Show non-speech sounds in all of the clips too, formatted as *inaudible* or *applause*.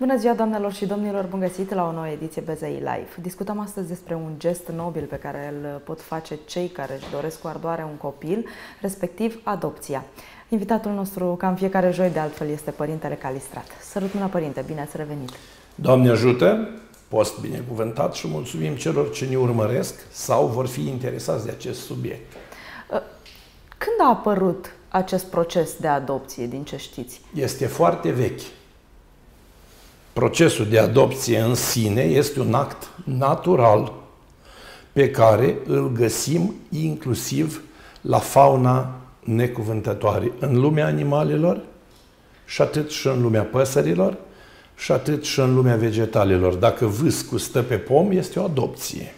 Bună ziua, doamnelor și domnilor! Bun găsit la o nouă ediție BZI Live. Discutăm astăzi despre un gest nobil pe care îl pot face cei care își doresc cu ardoare un copil, respectiv adopția. Invitatul nostru, ca în fiecare joi de altfel, este Părintele Calistrat. Sărut mâna, Părinte, bine ați revenit! Doamne ajută! Post binecuvântat și mulțumim celor ce ne urmăresc sau vor fi interesați de acest subiect. Când a apărut acest proces de adopție, din ce știți? Este foarte vechi procesul de adopție în sine este un act natural pe care îl găsim inclusiv la fauna necuvântătoare, în lumea animalelor și atât și în lumea păsărilor și atât și în lumea vegetalelor. Dacă vâscul stă pe pom, este o adopție.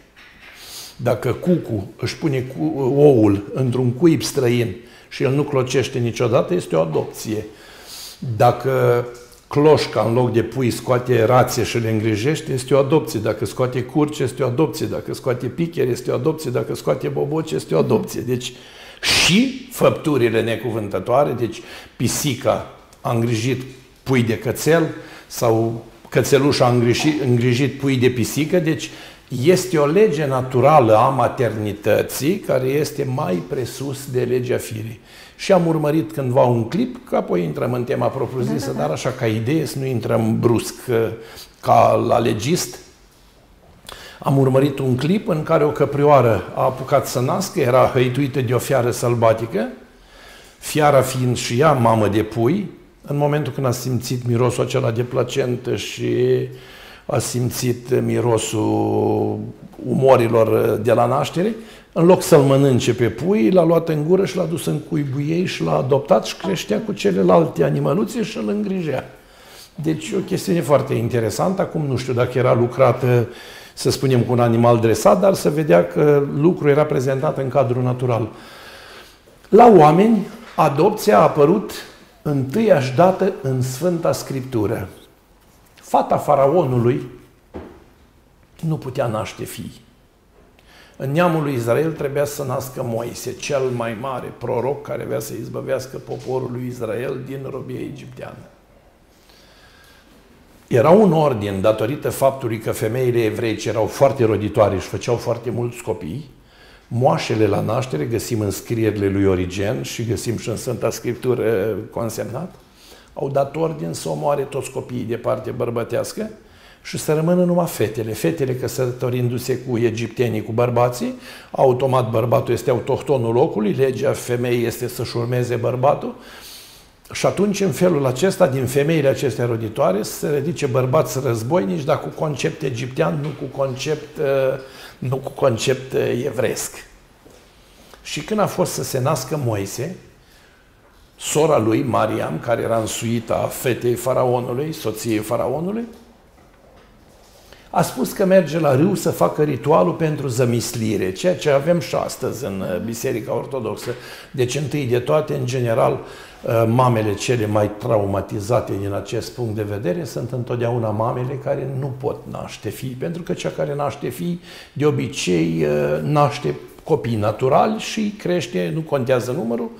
Dacă cucu își pune cu, oul într-un cuib străin și el nu clocește niciodată, este o adopție. Dacă cloșca în loc de pui scoate rație și le îngrijește, este o adopție. Dacă scoate curci, este o adopție. Dacă scoate picher, este o adopție. Dacă scoate boboci, este o adopție. Deci și făpturile necuvântătoare, deci pisica a îngrijit pui de cățel sau cățelușa a îngrijit, îngrijit pui de pisică, deci este o lege naturală a maternității care este mai presus de legea firii și am urmărit cândva un clip, că apoi intrăm în tema propriu-zisă, da, da, da. dar așa ca idee, să nu intrăm brusc uh, ca la legist. Am urmărit un clip în care o căprioară a apucat să nască, era hăituită de o fiară sălbatică, fiara fiind și ea mamă de pui, în momentul când a simțit mirosul acela de placentă și a simțit mirosul umorilor de la naștere, în loc să-l mănânce pe pui, l-a luat în gură și l-a dus în cuibul ei și l-a adoptat și creștea cu celelalte animăluțe și îl îngrijea. Deci o chestiune foarte interesantă. Acum nu știu dacă era lucrată, să spunem, cu un animal dresat, dar se vedea că lucrul era prezentat în cadrul natural. La oameni, adopția a apărut întâiași dată în Sfânta Scriptură. Fata faraonului nu putea naște fii. În neamul lui Israel trebuia să nască Moise, cel mai mare proroc care avea să izbăvească poporul lui Israel din robia egipteană. Era un ordin datorită faptului că femeile evreice erau foarte roditoare și făceau foarte mulți copii, moașele la naștere, găsim în scrierile lui Origen și găsim și în Sfânta Scriptură consemnat, au dat ordin să omoare toți copiii de parte bărbătească, și să rămână numai fetele. Fetele căsătorindu-se cu egiptenii, cu bărbații, automat bărbatul este autohtonul locului, legea femeii este să-și urmeze bărbatul, și atunci, în felul acesta, din femeile acestea roditoare, se ridice bărbați războinici, dar cu concept egiptean, nu cu concept, uh, nu cu concept uh, evresc. Și când a fost să se nască Moise, sora lui, Mariam, care era însuita fetei faraonului, soției faraonului, a spus că merge la râu să facă ritualul pentru zămislire, ceea ce avem și astăzi în uh, Biserica Ortodoxă. Deci, întâi de toate, în general, uh, mamele cele mai traumatizate din acest punct de vedere sunt întotdeauna mamele care nu pot naște fii, pentru că cea care naște fii, de obicei, uh, naște copii naturali și crește, nu contează numărul,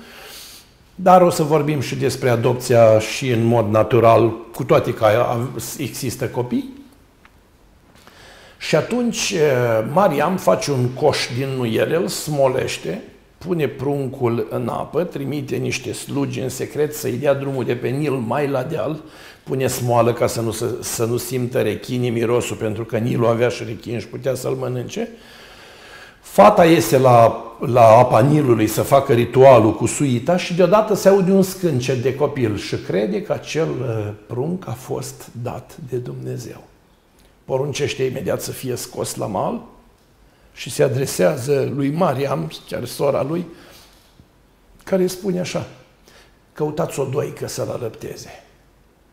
dar o să vorbim și despre adopția și în mod natural, cu toate că există copii, și atunci eh, Mariam face un coș din nuiele, îl smolește, pune pruncul în apă, trimite niște slugi în secret să-i dea drumul de pe Nil mai la deal, pune smoală ca să nu, să, să nu simtă rechinii mirosul, pentru că Nilul avea și rechin și putea să-l mănânce. Fata iese la, la apa Nilului să facă ritualul cu suita și deodată se aude un scâncet de copil și crede că acel eh, prunc a fost dat de Dumnezeu poruncește imediat să fie scos la mal și se adresează lui Mariam, chiar sora lui, care îi spune așa, căutați o doică să-l alăpteze.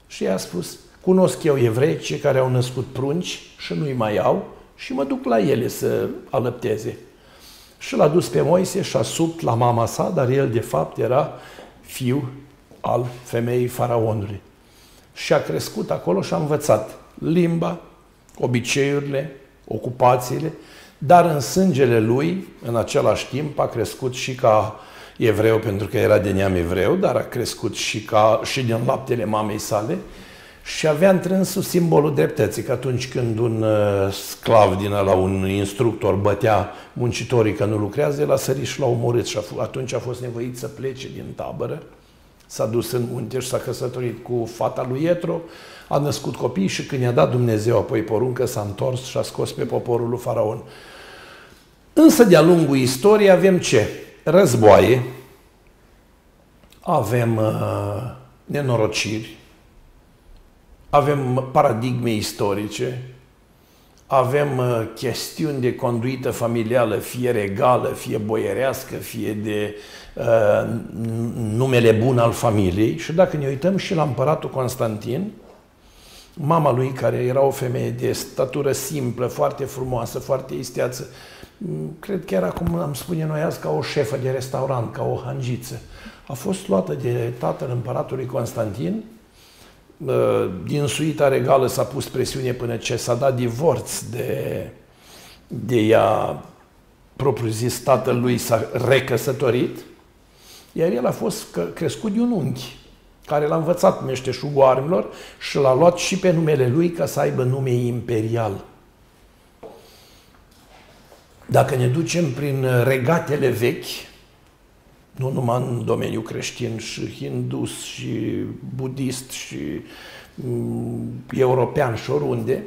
Și ea a spus, cunosc eu evrei, cei care au născut prunci și nu-i mai au și mă duc la ele să alăpteze. Și l-a dus pe Moise și a subt la mama sa, dar el de fapt era fiu al femeii faraonului. Și a crescut acolo și a învățat limba, obiceiurile, ocupațiile, dar în sângele lui, în același timp, a crescut și ca evreu, pentru că era de neam evreu, dar a crescut și, ca, și din laptele mamei sale și avea întrânsul simbolul dreptății, că atunci când un uh, sclav din la un instructor bătea muncitorii că nu lucrează, el a sărit și l-a omorât și atunci a fost nevoit să plece din tabără. S-a dus în munte și s-a căsătorit cu fata lui Ietro, a născut copii și când i-a dat Dumnezeu apoi poruncă, s-a întors și a scos pe poporul lui Faraon. Însă de-a lungul istoriei avem ce? Războaie, avem uh, nenorociri, avem paradigme istorice, avem uh, chestiuni de conduită familială, fie regală, fie boierească, fie de uh, numele bun al familiei. Și dacă ne uităm și la împăratul Constantin, mama lui, care era o femeie de statură simplă, foarte frumoasă, foarte isteață, cred că era, cum am spune noi azi, ca o șefă de restaurant, ca o hangiță. A fost luată de tatăl împăratului Constantin, din suita regală s-a pus presiune până ce s-a dat divorț de, de ea, propriu zis, tatăl lui s-a recăsătorit, iar el a fost crescut de un unchi care l-a învățat meșteșugul armelor și l-a luat și pe numele lui ca să aibă nume imperial. Dacă ne ducem prin regatele vechi, nu numai în domeniul creștin, și hindus, și budist, și mm, european, și oriunde,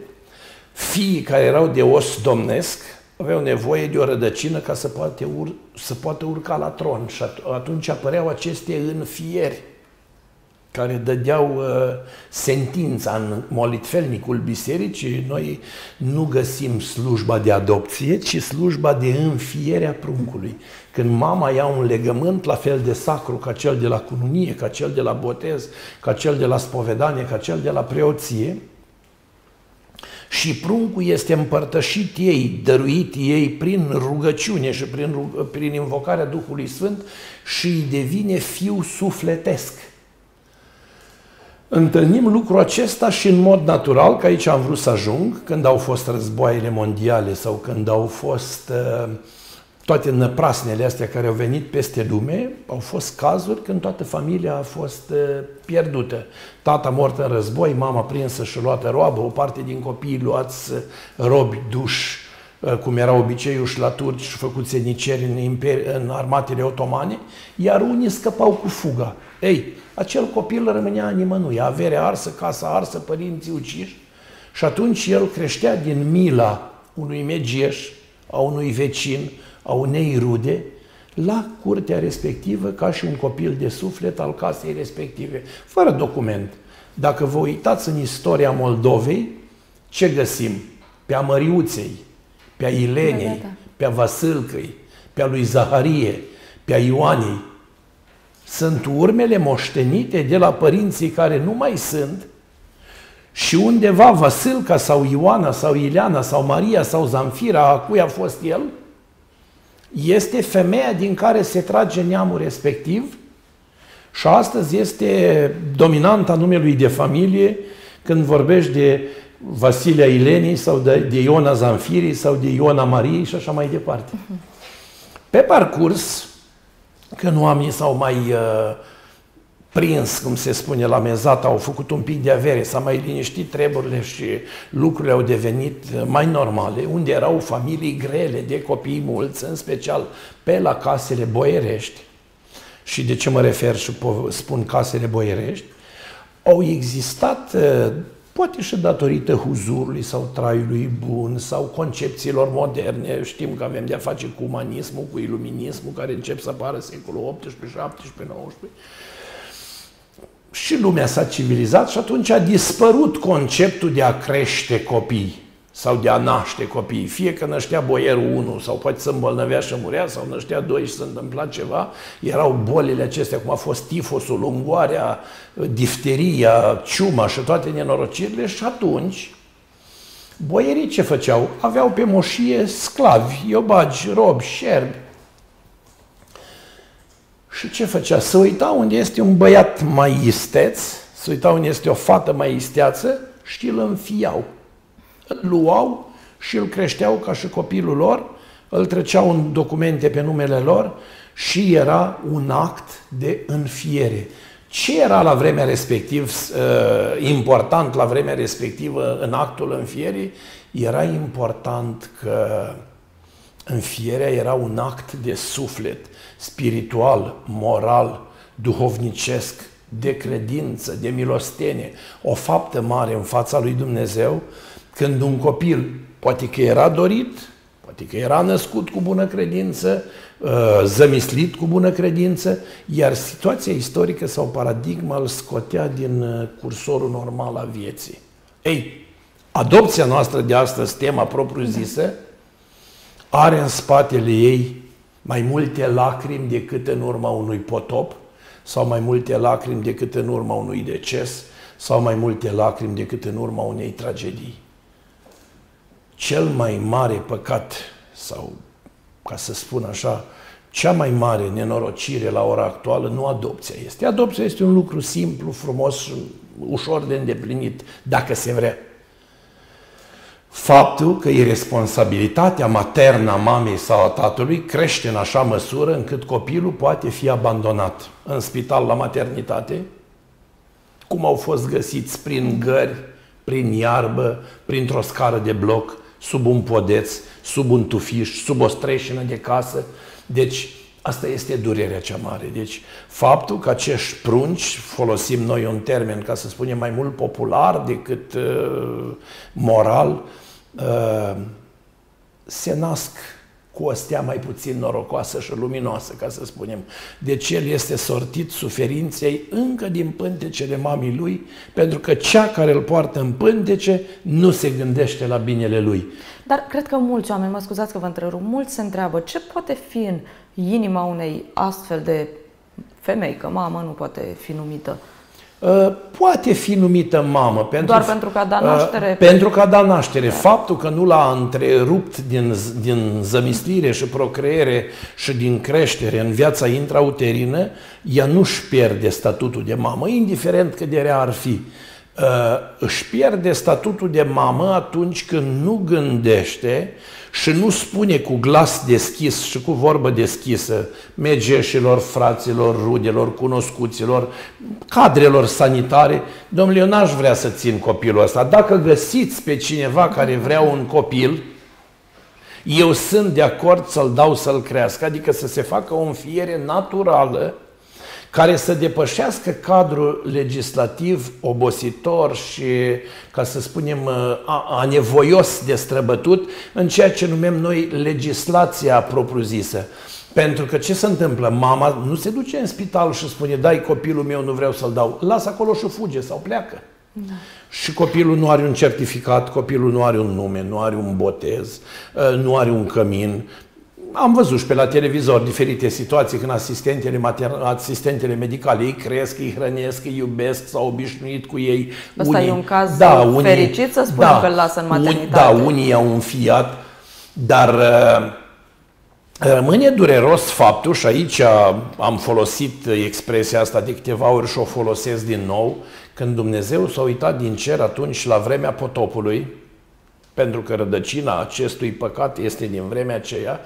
fiii care erau de os domnesc aveau nevoie de o rădăcină ca să poată, ur- să poată urca la tron și atunci apăreau aceste înfieri care dădeau uh, sentința în molitfelnicul bisericii, noi nu găsim slujba de adopție, ci slujba de înfiere a pruncului. Când mama ia un legământ la fel de sacru ca cel de la cununie, ca cel de la botez, ca cel de la spovedanie, ca cel de la preoție, și pruncul este împărtășit ei, dăruit ei prin rugăciune și prin, prin invocarea Duhului Sfânt și îi devine fiu sufletesc. Întâlnim lucrul acesta și în mod natural, că aici am vrut să ajung, când au fost războaiele mondiale sau când au fost uh, toate năprasnele astea care au venit peste lume, au fost cazuri când toată familia a fost uh, pierdută. Tata mort în război, mama prinsă și luată roabă, o parte din copiii luați uh, robi, duși, uh, cum era obiceiul și la turci și făcuți seniceri în, imperi, în armatele otomane, iar unii scăpau cu fuga. Ei, acel copil rămânea nimănui, averea arsă, casa arsă, părinții uciși și atunci el creștea din mila unui megieș, a unui vecin, a unei rude, la curtea respectivă ca și un copil de suflet al casei respective, fără document. Dacă vă uitați în istoria Moldovei, ce găsim? Pe a Măriuței, pe a Ilenei, da, da, da. pe a Vasâlcăi, pe a lui Zaharie, pe a Ioanei, sunt urmele moștenite de la părinții care nu mai sunt și undeva Vasilca sau Ioana sau Ileana sau Maria sau Zamfira, a cui a fost el, este femeia din care se trage neamul respectiv și astăzi este dominanta numelui de familie când vorbești de Vasilia Ilenii sau de, de Iona Zamfirii sau de Iona Mariei și așa mai departe. Pe parcurs, când oamenii s-au mai uh, prins, cum se spune, la mezat, au făcut un pic de avere, s-a mai liniștit treburile și lucrurile au devenit mai normale, unde erau familii grele de copii mulți, în special pe la casele boierești, și de ce mă refer și spun casele boierești, au existat uh, Poate și datorită huzurului sau traiului bun sau concepțiilor moderne. Știm că avem de-a face cu umanismul, cu iluminismul, care încep să apară secolul 18, 17, 19. Și lumea s-a civilizat și atunci a dispărut conceptul de a crește copii sau de a naște copii. Fie că năștea boierul 1 sau poate să îmbolnăvea și murea sau năștea 2 și se întâmpla ceva, erau bolile acestea, cum a fost tifosul, ungoarea, difteria, ciuma și toate nenorocirile și atunci boierii ce făceau? Aveau pe moșie sclavi, iobagi, robi, șerbi. Și ce făcea? Să uita unde este un băiat mai isteț, să uita unde este o fată mai isteață și îl înfiau îl luau și îl creșteau ca și copilul lor, îl treceau în documente pe numele lor și era un act de înfiere. Ce era la vremea respectivă uh, important la vremea respectivă în actul înfierii? Era important că înfierea era un act de suflet, spiritual, moral, duhovnicesc, de credință, de milostenie, o faptă mare în fața lui Dumnezeu, când un copil poate că era dorit, poate că era născut cu bună credință, uh, zămislit cu bună credință, iar situația istorică sau paradigma îl scotea din uh, cursorul normal al vieții. Ei, adopția noastră de astăzi, tema propriu-zisă, are în spatele ei mai multe lacrimi decât în urma unui potop, sau mai multe lacrimi decât în urma unui deces, sau mai multe lacrimi decât în urma unei tragedii. Cel mai mare păcat, sau ca să spun așa, cea mai mare nenorocire la ora actuală nu adopția este. Adopția este un lucru simplu, frumos, ușor de îndeplinit, dacă se vrea faptul că irresponsabilitatea maternă a mamei sau a tatălui crește în așa măsură încât copilul poate fi abandonat în spital la maternitate, cum au fost găsiți prin gări, prin iarbă, printr-o scară de bloc, sub un podeț, sub un tufiș, sub o streșină de casă. Deci, asta este durerea cea mare. Deci, faptul că acești prunci, folosim noi un termen, ca să spunem, mai mult popular decât uh, moral, Uh, se nasc cu o stea mai puțin norocoasă și luminoasă, ca să spunem. Deci el este sortit suferinței încă din pântecele mamii lui, pentru că cea care îl poartă în pântece nu se gândește la binele lui. Dar cred că mulți oameni, mă scuzați că vă întrerup, mulți se întreabă ce poate fi în inima unei astfel de femei, că mamă nu poate fi numită, Uh, poate fi numită mamă. Pentru, Doar pentru că a dat uh, naștere? Pentru că a dat naștere. Da. Faptul că nu l-a întrerupt din, din zămislire și procreere și din creștere în viața intrauterină, ea nu-și pierde statutul de mamă, indiferent cât de rea ar fi. Uh, își pierde statutul de mamă atunci când nu gândește și nu spune cu glas deschis și cu vorbă deschisă megeșilor, fraților, rudelor, cunoscuților, cadrelor sanitare, domnule, eu n-aș vrea să țin copilul ăsta. Dacă găsiți pe cineva care vrea un copil, eu sunt de acord să-l dau să-l crească, adică să se facă o înfiere naturală care să depășească cadrul legislativ obositor și, ca să spunem, anevoios de străbătut în ceea ce numim noi legislația propriu-zisă. Pentru că ce se întâmplă? Mama nu se duce în spital și spune, dai copilul meu, nu vreau să-l dau. Lasă acolo și fuge sau pleacă. Da. Și copilul nu are un certificat, copilul nu are un nume, nu are un botez, nu are un cămin, am văzut și pe la televizor diferite situații când asistentele, mater- asistentele medicale îi cresc, îi hrănesc, îi iubesc, s-au obișnuit cu ei. Asta unii, e un caz da, unii, fericit să spunem da, că îl lasă în maternitate. Da, unii au înfiat, dar uh, rămâne dureros faptul, și aici am folosit expresia asta de câteva ori și o folosesc din nou, când Dumnezeu s-a uitat din cer atunci la vremea potopului, pentru că rădăcina acestui păcat este din vremea aceea,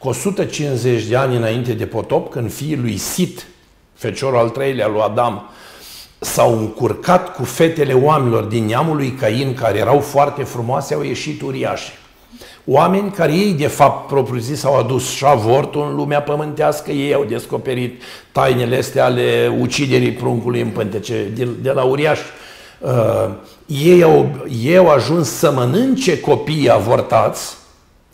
cu 150 de ani înainte de potop, când fiii lui Sit, feciorul al treilea lui Adam, s-au încurcat cu fetele oamenilor din neamul lui Cain, care erau foarte frumoase, au ieșit uriașe. Oameni care ei, de fapt, propriu-zis, au adus șavortul în lumea pământească, ei au descoperit tainele astea ale uciderii pruncului în pântece de, de la uriași. Uh, ei, au, ei au ajuns să mănânce copiii avortați,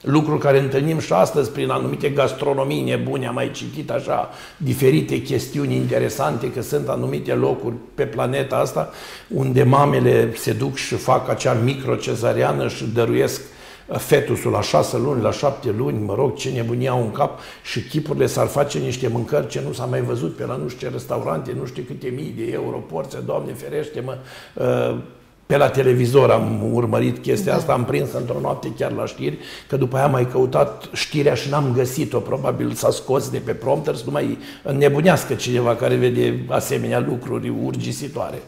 lucru care întâlnim și astăzi prin anumite gastronomii nebune, am mai citit așa diferite chestiuni interesante că sunt anumite locuri pe planeta asta unde mamele se duc și fac acea microcezariană și dăruiesc fetusul la șase luni, la șapte luni, mă rog, ce nebunie au în cap și chipurile s-ar face niște mâncări ce nu s-a mai văzut pe la nu știu ce restaurante, nu știu câte mii de euro porțe, Doamne ferește-mă, uh, pe la televizor am urmărit chestia da. asta, am prins într-o noapte chiar la știri, că după aia am mai căutat știrea și n-am găsit-o, probabil s-a scos de pe prompter, să nu mai nebunească cineva care vede asemenea lucruri urgisitoare.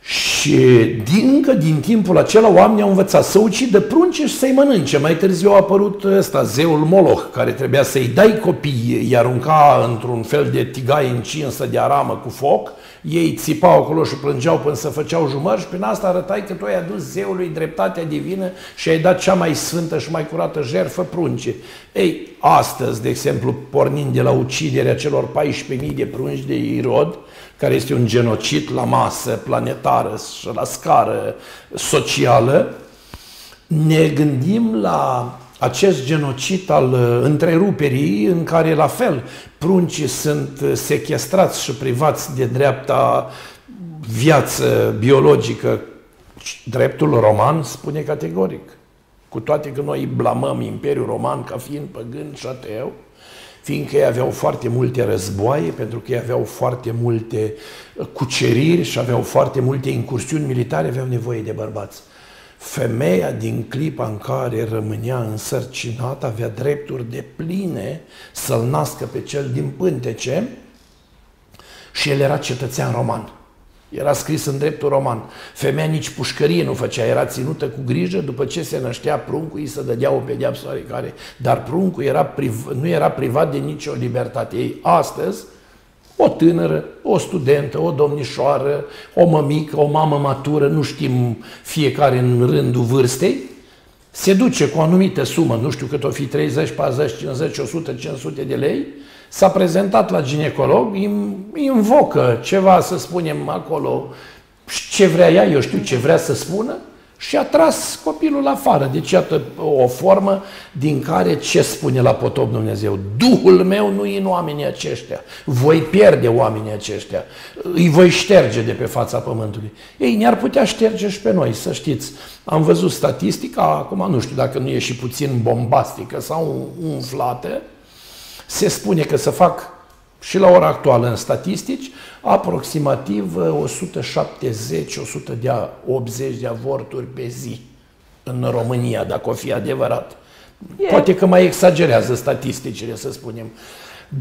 Și Și din, încă din timpul acela oamenii au învățat să ucidă prunci și să-i mănânce. Mai târziu a apărut ăsta, zeul Moloch, care trebuia să-i dai copii, îi arunca într-un fel de tigaie încinsă de aramă cu foc, ei țipau acolo și plângeau până să făceau jumări și prin asta arătai că tu ai adus zeului dreptatea divină și ai dat cea mai sfântă și mai curată jertfă prunce. Ei, astăzi, de exemplu, pornind de la uciderea celor 14.000 de prunci de Irod, care este un genocid la masă planetară și la scară socială, ne gândim la acest genocid al uh, întreruperii în care la fel pruncii sunt uh, sequestrați și privați de dreapta viață biologică. Dreptul roman spune categoric. Cu toate că noi blamăm Imperiul Roman ca fiind păgân și ateu, fiindcă ei aveau foarte multe războaie, pentru că ei aveau foarte multe uh, cuceriri și aveau foarte multe incursiuni militare, aveau nevoie de bărbați. Femeia din clipa în care rămânea însărcinată avea drepturi de pline să-l nască pe cel din pântece și el era cetățean roman. Era scris în dreptul roman. Femeia nici pușcărie nu făcea, era ținută cu grijă, după ce se năștea pruncul, îi se dădea o pedeapsă oarecare. Dar pruncul era priv, nu era privat de nicio libertate. Ei, astăzi, o tânără, o studentă, o domnișoară, o mămică, o mamă matură, nu știm fiecare în rândul vârstei, se duce cu o anumită sumă, nu știu cât o fi, 30, 40, 50, 100, 500 de lei, s-a prezentat la ginecolog, îi invocă ceva, să spunem, acolo, ce vrea ea, eu știu ce vrea să spună, și a tras copilul afară. Deci, iată o formă din care ce spune la potop Dumnezeu? Duhul meu nu e în oamenii aceștia. Voi pierde oamenii aceștia. Îi voi șterge de pe fața pământului. Ei ne-ar putea șterge și pe noi, să știți. Am văzut statistica, acum nu știu dacă nu e și puțin bombastică sau umflată, se spune că să fac și la ora actuală în statistici, aproximativ 170, uh, 180 de avorturi pe zi în România, dacă o fi adevărat. Yeah. Poate că mai exagerează statisticile, să spunem.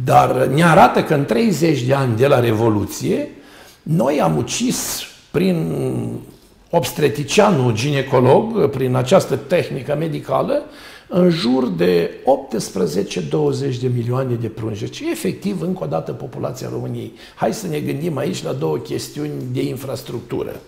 Dar ne arată că în 30 de ani de la Revoluție, noi am ucis prin obstetricianul ginecolog, prin această tehnică medicală, în jur de 18-20 de milioane de prunci. Deci, efectiv, încă o dată, populația României. Hai să ne gândim aici la două chestiuni de infrastructură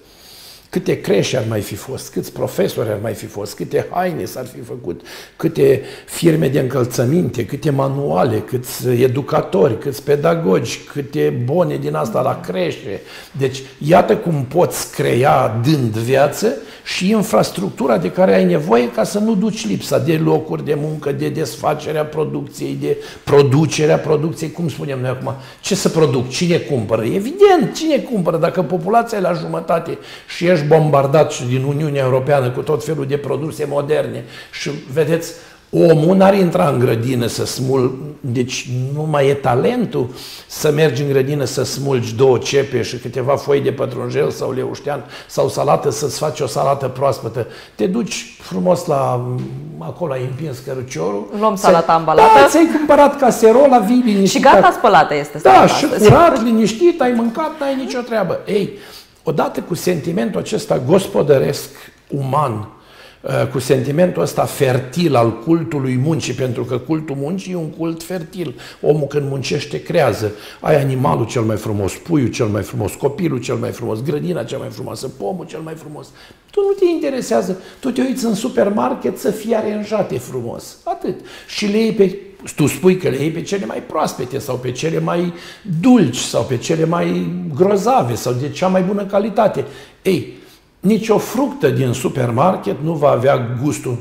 câte creșe ar mai fi fost, câți profesori ar mai fi fost, câte haine s-ar fi făcut, câte firme de încălțăminte, câte manuale, câți educatori, câți pedagogi, câte bone din asta la creșe. Deci, iată cum poți crea dând viață și infrastructura de care ai nevoie ca să nu duci lipsa de locuri de muncă, de desfacerea producției, de producerea producției, cum spunem noi acum, ce să produc, cine cumpără? Evident, cine cumpără? Dacă populația e la jumătate și ești bombardat și din Uniunea Europeană cu tot felul de produse moderne și vedeți, omul n-ar intra în grădină să smul, deci nu mai e talentul să mergi în grădină să smulgi două cepe și câteva foi de pătrunjel sau leuștean sau salată să-ți faci o salată proaspătă. Te duci frumos la, acolo ai împins căruciorul. Luăm salata ambalată. Da, ți-ai cumpărat caserola, vii liniștit. Și gata spălată este Da, și curat, liniștit, ai mâncat, n-ai nicio treabă. Ei, Odată cu sentimentul acesta gospodăresc, uman, uh, cu sentimentul ăsta fertil al cultului muncii, pentru că cultul muncii e un cult fertil. Omul când muncește creează. Ai animalul cel mai frumos, puiul cel mai frumos, copilul cel mai frumos, grădina cea mai frumoasă, pomul cel mai frumos. Tu nu te interesează, tu te uiți în supermarket să fie aranjate frumos. Atât. Și le iei pe tu spui că le iei pe cele mai proaspete sau pe cele mai dulci sau pe cele mai grozave sau de cea mai bună calitate. Ei, nicio fructă din supermarket nu va avea gustul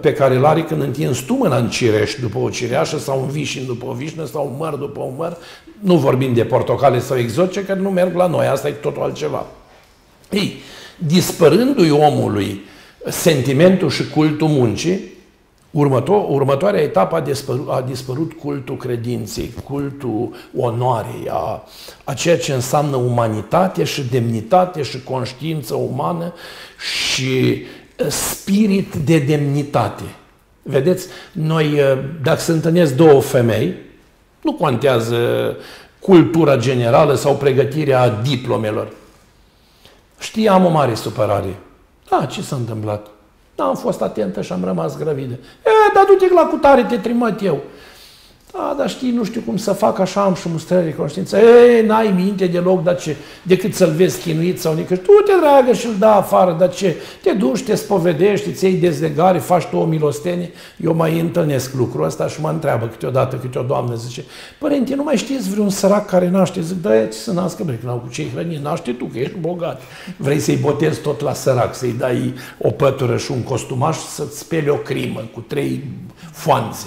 pe care îl are când întinzi tu mâna în cireș după o cireașă sau un vișin după o vișină sau un măr după un măr. Nu vorbim de portocale sau exotice, că nu merg la noi, asta e totul altceva. Ei, dispărându-i omului sentimentul și cultul muncii, Următor, următoarea etapă a dispărut, a dispărut cultul credinței, cultul onoarei, a, a ceea ce înseamnă umanitate și demnitate și conștiință umană și spirit de demnitate. Vedeți, noi, dacă se întâlnesc două femei, nu contează cultura generală sau pregătirea diplomelor. Știi, am o mare supărare. Da, ce s-a întâmplat? Da, am fost atentă și am rămas gravidă. E, dar du-te la cutare, te trimit eu. Da, dar știi, nu știu cum să fac așa, am și mustrări de conștiință. Ei, n-ai minte deloc, dar ce, decât să-l vezi chinuit sau nică. Tu te dragă și-l da afară, dar ce? Te duci, te spovedești, îți iei dezlegare, faci tu o milostenie. Eu mai întâlnesc lucrul ăsta și mă întreabă câteodată, câte o doamnă zice, Părinte, nu mai știți vreun sărac care naște? Zic, da, ce să nască, bre, că cu cei hrăni, naște tu, că ești bogat. Vrei să-i botezi tot la sărac, să-i dai o pătură și un costumaș, să-ți speli o crimă cu trei foanțe.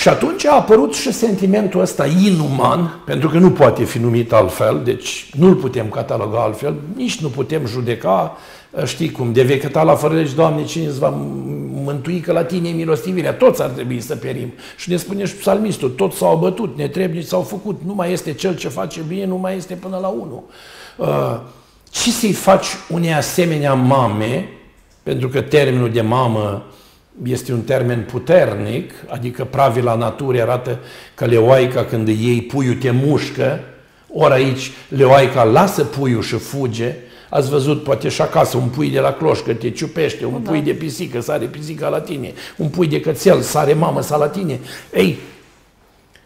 Și atunci a apărut și sentimentul ăsta inuman, pentru că nu poate fi numit altfel, deci nu-l putem cataloga altfel, nici nu putem judeca, știi cum, de vecăta la fără legi, Doamne, cine îți va mântui, că la tine e milostivirea, toți ar trebui să perim. Și ne spune și psalmistul, toți s-au abătut, netrebnici s-au făcut, nu mai este cel ce face bine, nu mai este până la unul. Uh, ce să-i faci unei asemenea mame, pentru că termenul de mamă este un termen puternic, adică pravila naturii arată că leoaica când îi iei puiul te mușcă, ori aici leoaica lasă puiul și fuge, Ați văzut poate și acasă un pui de la cloșcă te ciupește, un da. pui de pisică sare pisica la tine, un pui de cățel sare mamă sa la tine. Ei,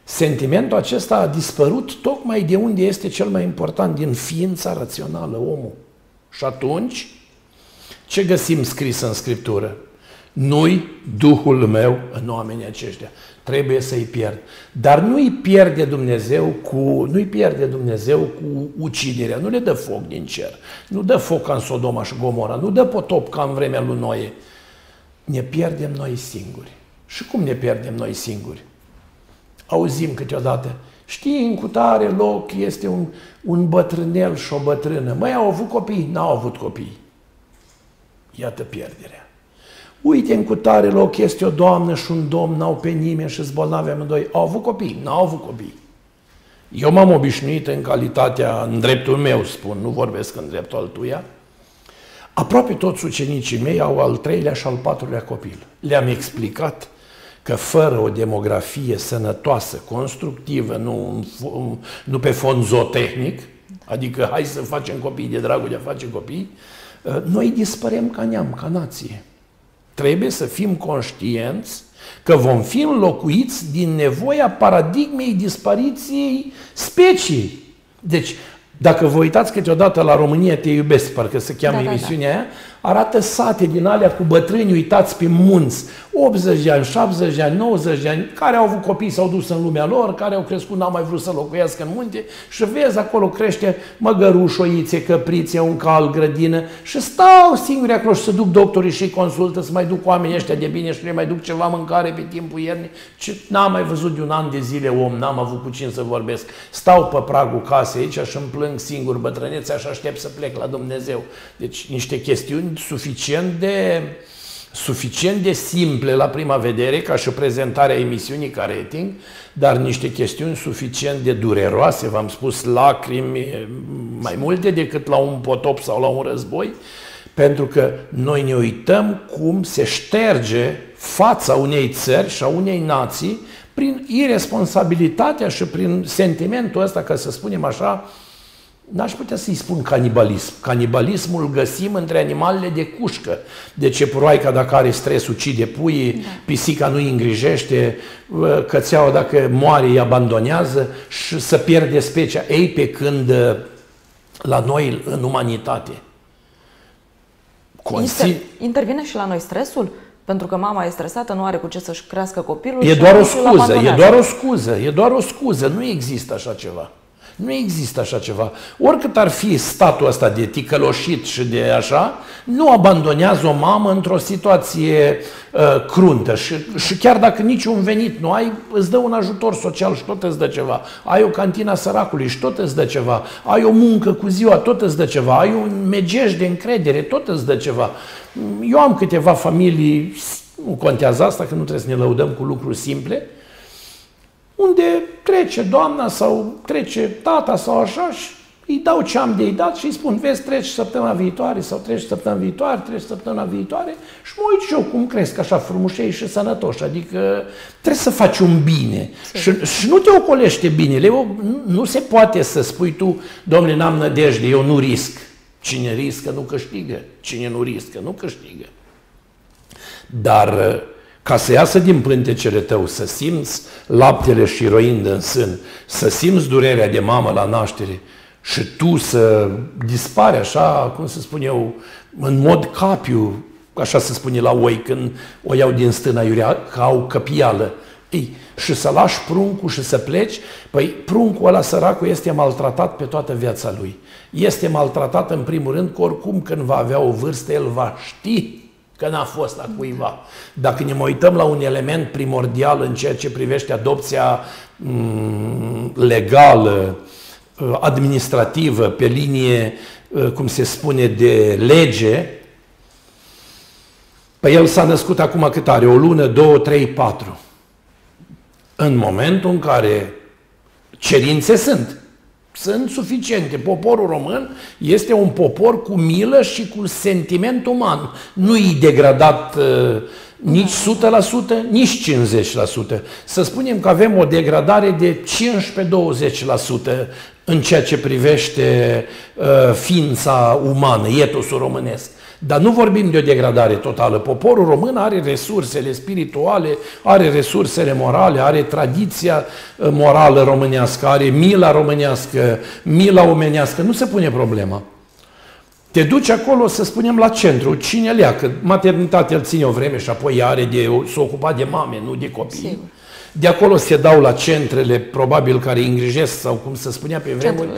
sentimentul acesta a dispărut tocmai de unde este cel mai important din ființa rațională, omul. Și atunci, ce găsim scris în Scriptură? Nu-i Duhul meu în oamenii aceștia. Trebuie să-i pierd. Dar nu-i pierde Dumnezeu cu, nu-i pierde Dumnezeu cu uciderea. Nu le dă foc din cer. Nu dă foc ca în Sodoma și Gomora. Nu dă potop ca în vremea lui Noe. Ne pierdem noi singuri. Și cum ne pierdem noi singuri? Auzim câteodată. Știi, în cutare loc este un, un bătrânel și o bătrână. Mai au avut copii? N-au avut copii. Iată pierderea. Uite, în cutare loc este o doamnă și un domn, n-au pe nimeni și zbolnavi amândoi. Au avut copii? N-au avut copii. Eu m-am obișnuit în calitatea, în dreptul meu spun, nu vorbesc în dreptul altuia, aproape toți ucenicii mei au al treilea și al patrulea copil. Le-am explicat că fără o demografie sănătoasă, constructivă, nu, nu pe fond zootehnic, adică hai să facem copii de dragul de a face copii, noi dispărem ca neam, ca nație. Trebuie să fim conștienți că vom fi înlocuiți din nevoia paradigmei dispariției speciei. Deci, dacă vă uitați câteodată la România Te iubesc, parcă se cheamă da, emisiunea da, da. aia, arată sate din alea cu bătrâni uitați pe munți, 80 de ani, 70 de ani, 90 de ani, care au avut copii, s-au dus în lumea lor, care au crescut, n-au mai vrut să locuiască în munte și vezi acolo crește măgăruș, oițe, căprițe, un cal, grădină și stau singuri acolo și se duc doctorii și consultă, să mai duc oamenii ăștia de bine și le mai duc ceva mâncare pe timpul iernii. Ce n-am mai văzut de un an de zile om, n-am avut cu cine să vorbesc. Stau pe pragul casei aici și îmi plâng singur bătrânețea și aștept să plec la Dumnezeu. Deci niște chestiuni suficient de, suficient de simple la prima vedere, ca și prezentarea emisiunii ca rating, dar niște chestiuni suficient de dureroase, v-am spus, lacrimi mai multe decât la un potop sau la un război, pentru că noi ne uităm cum se șterge fața unei țări și a unei nații prin irresponsabilitatea și prin sentimentul ăsta, ca să spunem așa, N-aș putea să-i spun canibalism. Canibalismul găsim între animalele de cușcă. De ce puroaica dacă are stres ucide puii, da. pisica nu îi îngrijește, cățeaua dacă moare îi abandonează și să pierde specia. Ei, pe când uh, la noi în umanitate Consi... Intervine și la noi stresul? Pentru că mama e stresată, nu are cu ce să-și crească copilul. E doar o scuză, e doar o scuză, e doar o scuză, nu există așa ceva. Nu există așa ceva. Oricât ar fi statul ăsta de ticăloșit și de așa, nu abandonează o mamă într-o situație uh, cruntă și, și chiar dacă niciun venit nu ai, îți dă un ajutor social și tot îți dă ceva. Ai o cantina săracului și tot îți dă ceva. Ai o muncă cu ziua, tot îți dă ceva. Ai un megeș de încredere, tot îți dă ceva. Eu am câteva familii, nu contează asta, că nu trebuie să ne lăudăm cu lucruri simple, unde trece doamna sau trece tata sau așa și îi dau ce am de-i dat și îi spun, vezi, treci săptămâna viitoare sau treci săptămâna viitoare, treci săptămâna viitoare și mă uit și eu cum cresc așa frumușei și sănătoși. Adică trebuie să faci un bine și, și nu te ocolește binele. Eu, nu se poate să spui tu, domnule, n-am nădejde, eu nu risc. Cine riscă nu câștigă, cine nu riscă nu câștigă. Dar ca să iasă din pântecele tău, să simți laptele și roind în sân, să simți durerea de mamă la naștere și tu să dispari așa, cum să spun eu, în mod capiu, așa se spune la oi când o iau din stâna iurea, ca au căpială, ei, și să lași pruncul și să pleci, păi pruncul ăla săracul este maltratat pe toată viața lui. Este maltratat în primul rând că oricum când va avea o vârstă, el va ști că n-a fost a cuiva. Dacă ne mai uităm la un element primordial în ceea ce privește adopția mm, legală, uh, administrativă, pe linie, uh, cum se spune, de lege, Păi el s-a născut acum cât are? O lună, două, trei, patru. În momentul în care cerințe sunt sunt suficiente. Poporul român este un popor cu milă și cu sentiment uman. Nu e degradat uh, nici 100%, nici 50%. Să spunem că avem o degradare de 15-20% în ceea ce privește uh, ființa umană, etosul românesc. Dar nu vorbim de o degradare totală. Poporul român are resursele spirituale, are resursele morale, are tradiția uh, morală românească, are mila românească, mila omenească. Nu se pune problema. Te duci acolo, să spunem, la centru, cine leacă. Maternitatea îl ține o vreme și apoi are de, s-a ocupat de mame, nu de copii. Sigur. De acolo se dau la centrele, probabil, care îi îngrijesc, sau cum se spunea pe vremuri.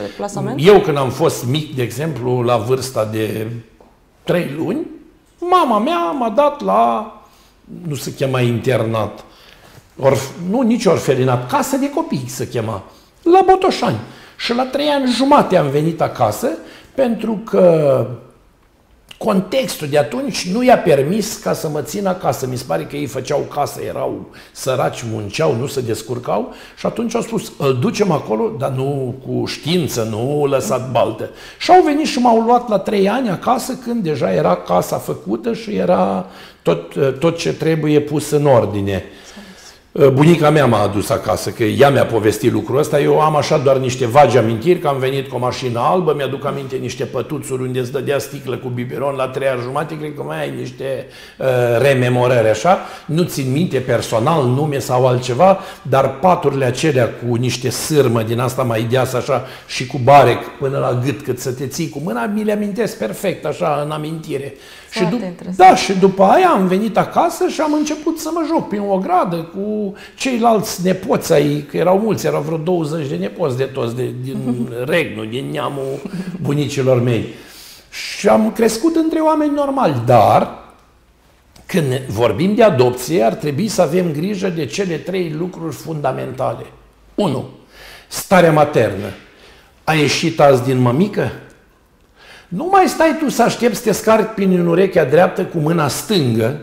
Eu când am fost mic, de exemplu, la vârsta de trei luni, mama mea m-a dat la, nu se chema internat, orf, nu nici orfelinat, casă de copii se chema, la Botoșani. Și la trei ani jumate am venit acasă pentru că contextul de atunci nu i-a permis ca să mă țin acasă. Mi se pare că ei făceau casă, erau săraci, munceau, nu se descurcau și atunci au spus, îl ducem acolo, dar nu cu știință, nu lăsat baltă. Și au venit și m-au luat la trei ani acasă când deja era casa făcută și era tot, tot ce trebuie pus în ordine. Uh, bunica mea m-a adus acasă, că ea mi-a povestit lucrul ăsta. Eu am așa doar niște vagi amintiri, că am venit cu o mașină albă, mi-aduc aminte niște pătuțuri unde îți dădea sticlă cu biberon la trei jumate, cred că mai ai niște uh, rememorări așa. Nu țin minte personal nume sau altceva, dar paturile acelea cu niște sârmă din asta mai deasă așa și cu barec până la gât cât să te ții cu mâna, mi le amintesc perfect așa în amintire. și dup- da, și după aia am venit acasă și am început să mă joc prin o gradă cu ceilalți nepoți ai, că erau mulți, erau vreo 20 de nepoți de toți, de, din *laughs* regnul, din neamul bunicilor mei. Și am crescut între oameni normali, dar când vorbim de adopție, ar trebui să avem grijă de cele trei lucruri fundamentale. 1. Starea maternă. A ieșit azi din mămică? Nu mai stai tu să aștepți să te scarpi prin urechea dreaptă cu mâna stângă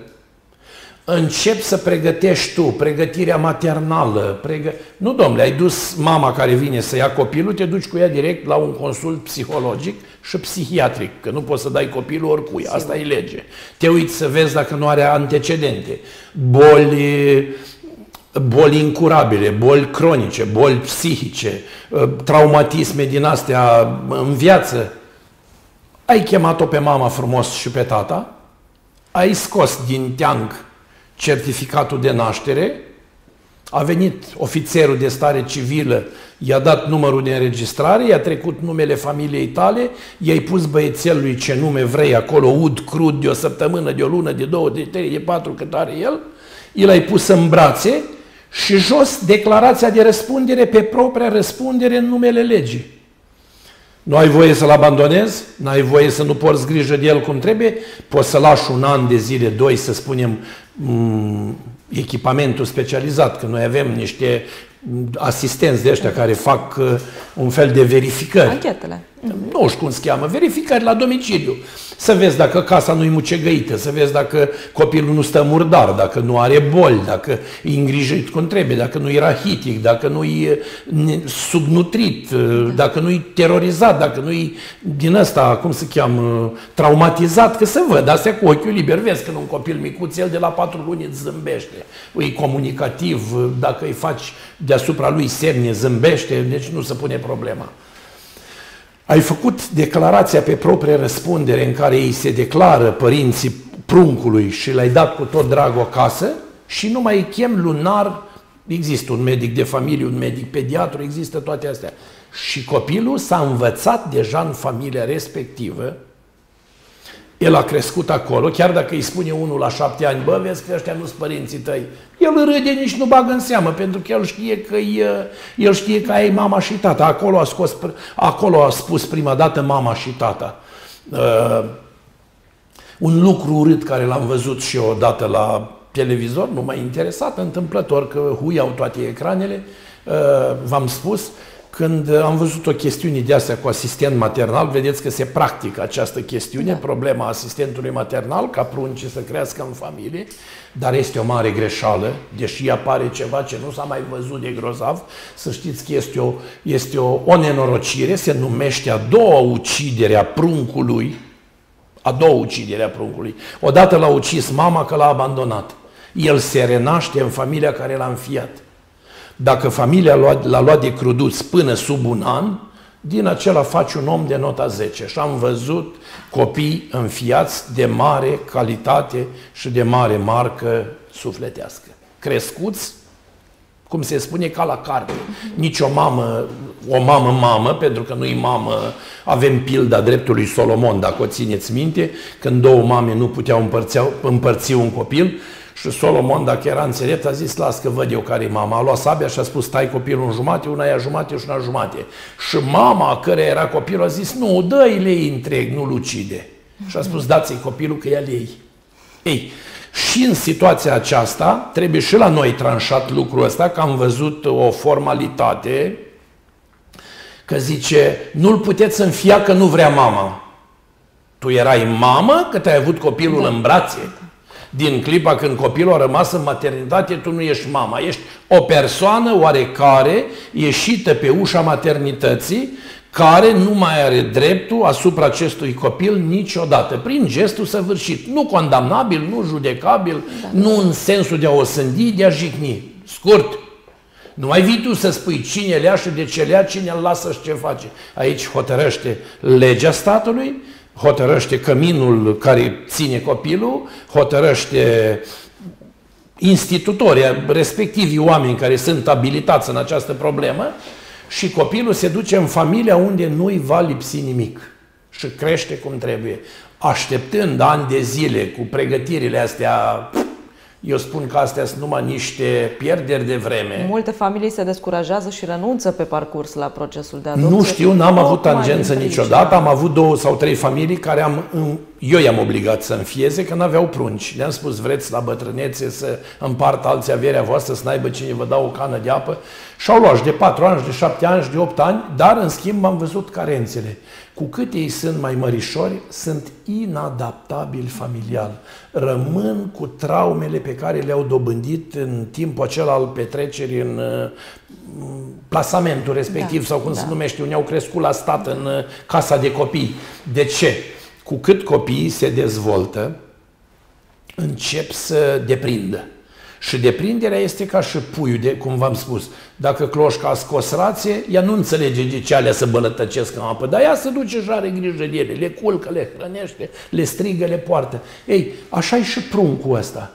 începi să pregătești tu, pregătirea maternală. Pregă... Nu, domnule, ai dus mama care vine să ia copilul, te duci cu ea direct la un consult psihologic și psihiatric, că nu poți să dai copilul oricui, Sigur. asta e lege. Te uiți să vezi dacă nu are antecedente, boli, boli incurabile, boli cronice, boli psihice, traumatisme din astea în viață. Ai chemat-o pe mama frumos și pe tata, ai scos din teanc certificatul de naștere, a venit ofițerul de stare civilă, i-a dat numărul de înregistrare, i-a trecut numele familiei tale, i-ai pus băiețelului ce nume vrei acolo, ud, crud, de o săptămână, de o lună, de două, de trei, de patru, cât are el, i l-ai pus în brațe și jos declarația de răspundere pe propria răspundere în numele legii. Nu ai voie să-l abandonezi, nu ai voie să nu porți grijă de el cum trebuie, poți să lași un an de zile, doi, să spunem, Mm, echipamentul specializat, că noi avem niște asistenți de ăștia care fac uh, un fel de verificări. Anchetele. nu știu cum se cheamă, verificări la domiciliu. Să vezi dacă casa nu-i mucegăită, să vezi dacă copilul nu stă murdar, dacă nu are boli, dacă e îngrijit cum trebuie, dacă nu e rahitic, dacă nu e subnutrit, dacă nu e terorizat, dacă nu e din ăsta, cum se cheamă, traumatizat, că să văd, astea cu ochiul liber, vezi când un copil micuț, el de la patru luni îți zâmbește, e comunicativ, dacă îi faci deasupra lui semne, zâmbește, deci nu se pune problema. Ai făcut declarația pe proprie răspundere în care ei se declară părinții pruncului și l-ai dat cu tot dragul acasă și nu mai chem lunar, există un medic de familie, un medic pediatru, există toate astea. Și copilul s-a învățat deja în familia respectivă el a crescut acolo, chiar dacă îi spune unul la șapte ani, bă, vezi că ăștia nu sunt părinții tăi. El râde, nici nu bagă în seamă, pentru că el știe că, e, el știe că ai mama și tata. Acolo a, scos, acolo a spus prima dată mama și tata. Uh, un lucru urât care l-am văzut și eu odată la televizor, nu m-a interesat, întâmplător că huiau toate ecranele, uh, v-am spus, uh, când am văzut o chestiune de astea cu asistent maternal, vedeți că se practică această chestiune, da. problema asistentului maternal, ca pruncii să crească în familie, dar este o mare greșeală, deși apare ceva ce nu s-a mai văzut de grozav, să știți că este o, este o, o nenorocire, se numește a doua ucidere a pruncului, a doua ucidere a pruncului. Odată l-a ucis mama că l-a abandonat. El se renaște în familia care l-a înfiat. Dacă familia l-a luat de cruduț până sub un an, din acela faci un om de nota 10. Și am văzut copii înfiați de mare calitate și de mare marcă sufletească. Crescuți, cum se spune, ca la carte. Nici o mamă, o mamă-mamă, pentru că nu-i mamă, avem pilda dreptului Solomon, dacă o țineți minte, când două mame nu puteau împărți, împărți un copil, și Solomon, dacă era înțelept, a zis, las că văd eu care e mama. A luat sabia și a spus, stai copilul în jumate, una e jumate și una jumate. Și mama, care era copilul, a zis, nu, dă-i lei întreg, nu-l ucide. Și a spus, dați-i copilul că e ei. Ei, și în situația aceasta, trebuie și la noi tranșat lucrul ăsta, că am văzut o formalitate, că zice, nu-l puteți înfia că nu vrea mama. Tu erai mamă că te-ai avut copilul da. în brațe din clipa când copilul a rămas în maternitate, tu nu ești mama, ești o persoană oarecare ieșită pe ușa maternității, care nu mai are dreptul asupra acestui copil niciodată, prin gestul săvârșit. Nu condamnabil, nu judecabil, da. nu în sensul de a o sândi, de a jigni. Scurt. Nu mai vii tu să spui cine lea și de ce lea, cine îl lasă și ce face. Aici hotărăște legea statului hotărăște căminul care ține copilul, hotărăște institutorii, respectivii oameni care sunt abilitați în această problemă și copilul se duce în familia unde nu-i va lipsi nimic și crește cum trebuie. Așteptând ani de zile cu pregătirile astea eu spun că astea sunt numai niște pierderi de vreme. Multe familii se descurajează și renunță pe parcurs la procesul de adopție. Nu știu, n-am avut tangență niciodată. Am avut două sau trei familii care am, eu i-am obligat să înfieze că n-aveau prunci. Le-am spus, vreți la bătrânețe să împartă alții averea voastră, să n-aibă cine vă dau o cană de apă. Și au luat și de 4 ani, și de 7 ani, și de 8 ani, dar în schimb am văzut carențele. Cu cât ei sunt mai mărișori, sunt inadaptabili familial. Rămân cu traumele pe care le-au dobândit în timpul acela al petrecerii în uh, plasamentul respectiv, da, sau cum da. se numește, unde au crescut la stat în uh, casa de copii. De ce? Cu cât copiii se dezvoltă, încep să deprindă. Și deprinderea este ca și puiul, de, cum v-am spus. Dacă cloșca a scos rație, ea nu înțelege de ce alea să bălătăcesc în apă, dar ea se duce și are grijă de ele, le culcă, le hrănește, le strigă, le poartă. Ei, așa e și pruncul ăsta.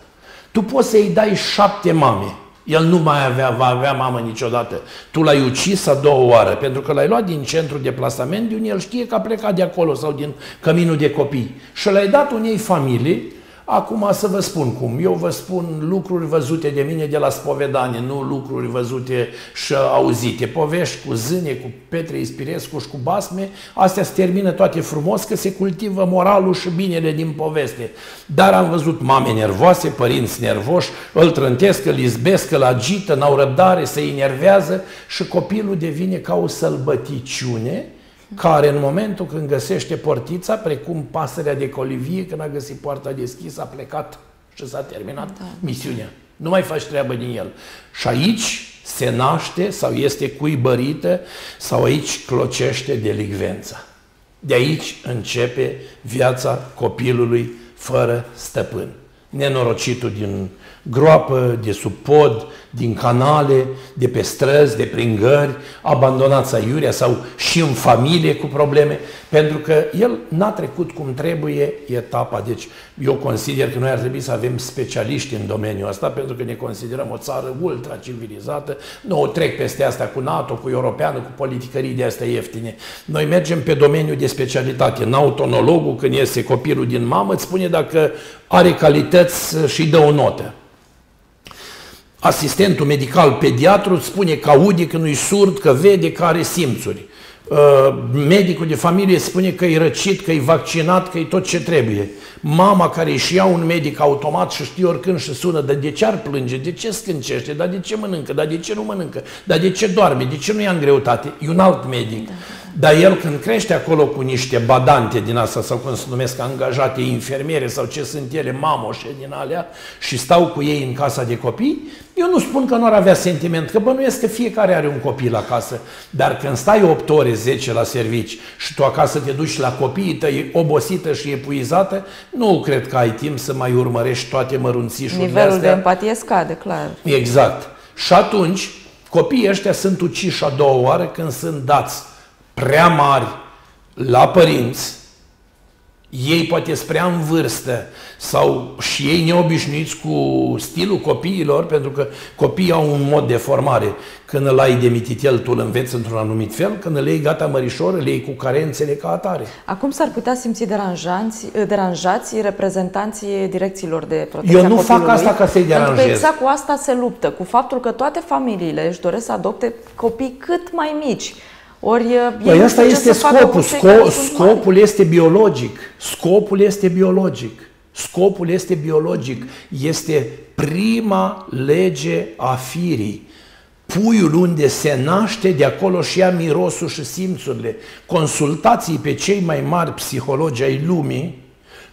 Tu poți să-i dai șapte mame, el nu mai avea, va avea mamă niciodată. Tu l-ai ucis a doua oară, pentru că l-ai luat din centru de plasament, de unde el știe că a plecat de acolo sau din căminul de copii. Și l-ai dat unei familii Acum să vă spun cum. Eu vă spun lucruri văzute de mine de la spovedanie, nu lucruri văzute și auzite. Povești cu zâne, cu Petre Ispirescu și cu basme, astea se termină toate frumos, că se cultivă moralul și binele din poveste. Dar am văzut mame nervoase, părinți nervoși, îl trântesc, îl izbesc, îl agită, n-au răbdare, se enervează și copilul devine ca o sălbăticiune care în momentul când găsește portița, precum pasărea de colivie, când a găsit poarta deschisă, a plecat și s-a terminat da. misiunea. Nu mai faci treabă din el. Și aici se naște sau este cuibărită sau aici clocește delicvența. De aici începe viața copilului fără stăpân. Nenorocitul din groapă, de sub pod, din canale, de pe străzi, de prin gări, abandonați aiurea sau și în familie cu probleme, pentru că el n-a trecut cum trebuie etapa. Deci eu consider că noi ar trebui să avem specialiști în domeniul ăsta, pentru că ne considerăm o țară ultra-civilizată, nu o trec peste asta cu NATO, cu europeană, cu politicării de astea ieftine. Noi mergem pe domeniul de specialitate. Nautonologul, când iese copilul din mamă, îți spune dacă are calități și dă o notă asistentul medical pediatru îți spune că aude, că nu-i surd, că vede, că are simțuri. Uh, medicul de familie spune că e răcit, că e vaccinat, că e tot ce trebuie. Mama care își ia un medic automat și știe oricând și sună, dar de ce ar plânge, de ce scâncește, dar de ce mănâncă, dar de ce nu mănâncă, dar de ce doarme, de ce nu ia în greutate, e un alt medic. Da. Dar el când crește acolo cu niște badante din asta, sau cum se numesc angajate infirmiere sau ce sunt ele, mamoșe din alea, și stau cu ei în casa de copii, eu nu spun că nu ar avea sentiment, că bănuiesc că fiecare are un copil acasă, dar când stai 8 ore, 10 la servici și tu acasă te duci la copiii tăi obosită și epuizată, nu cred că ai timp să mai urmărești toate mărunțișurile Nivelul astea. de empatie scade, clar. Exact. Și atunci, copiii ăștia sunt uciși a doua oară când sunt dați prea mari la părinți, ei poate sunt prea în vârstă sau și ei neobișnuiți cu stilul copiilor, pentru că copiii au un mod de formare. Când îl ai de mititel, tu îl înveți într-un anumit fel, când îl iei gata mărișor, îl iei cu carențele ca atare. Acum s-ar putea simți deranjați, deranjați reprezentanții direcțiilor de protecție Eu nu fac asta ca să-i deranjez. Pentru că exact cu asta se luptă, cu faptul că toate familiile își doresc să adopte copii cât mai mici ori păi asta este scopul. Sco- scopul este biologic. Scopul este biologic. Scopul este biologic. Este prima lege a firii. Puiul unde se naște, de acolo și ia mirosul și simțurile. Consultați pe cei mai mari psihologi ai lumii,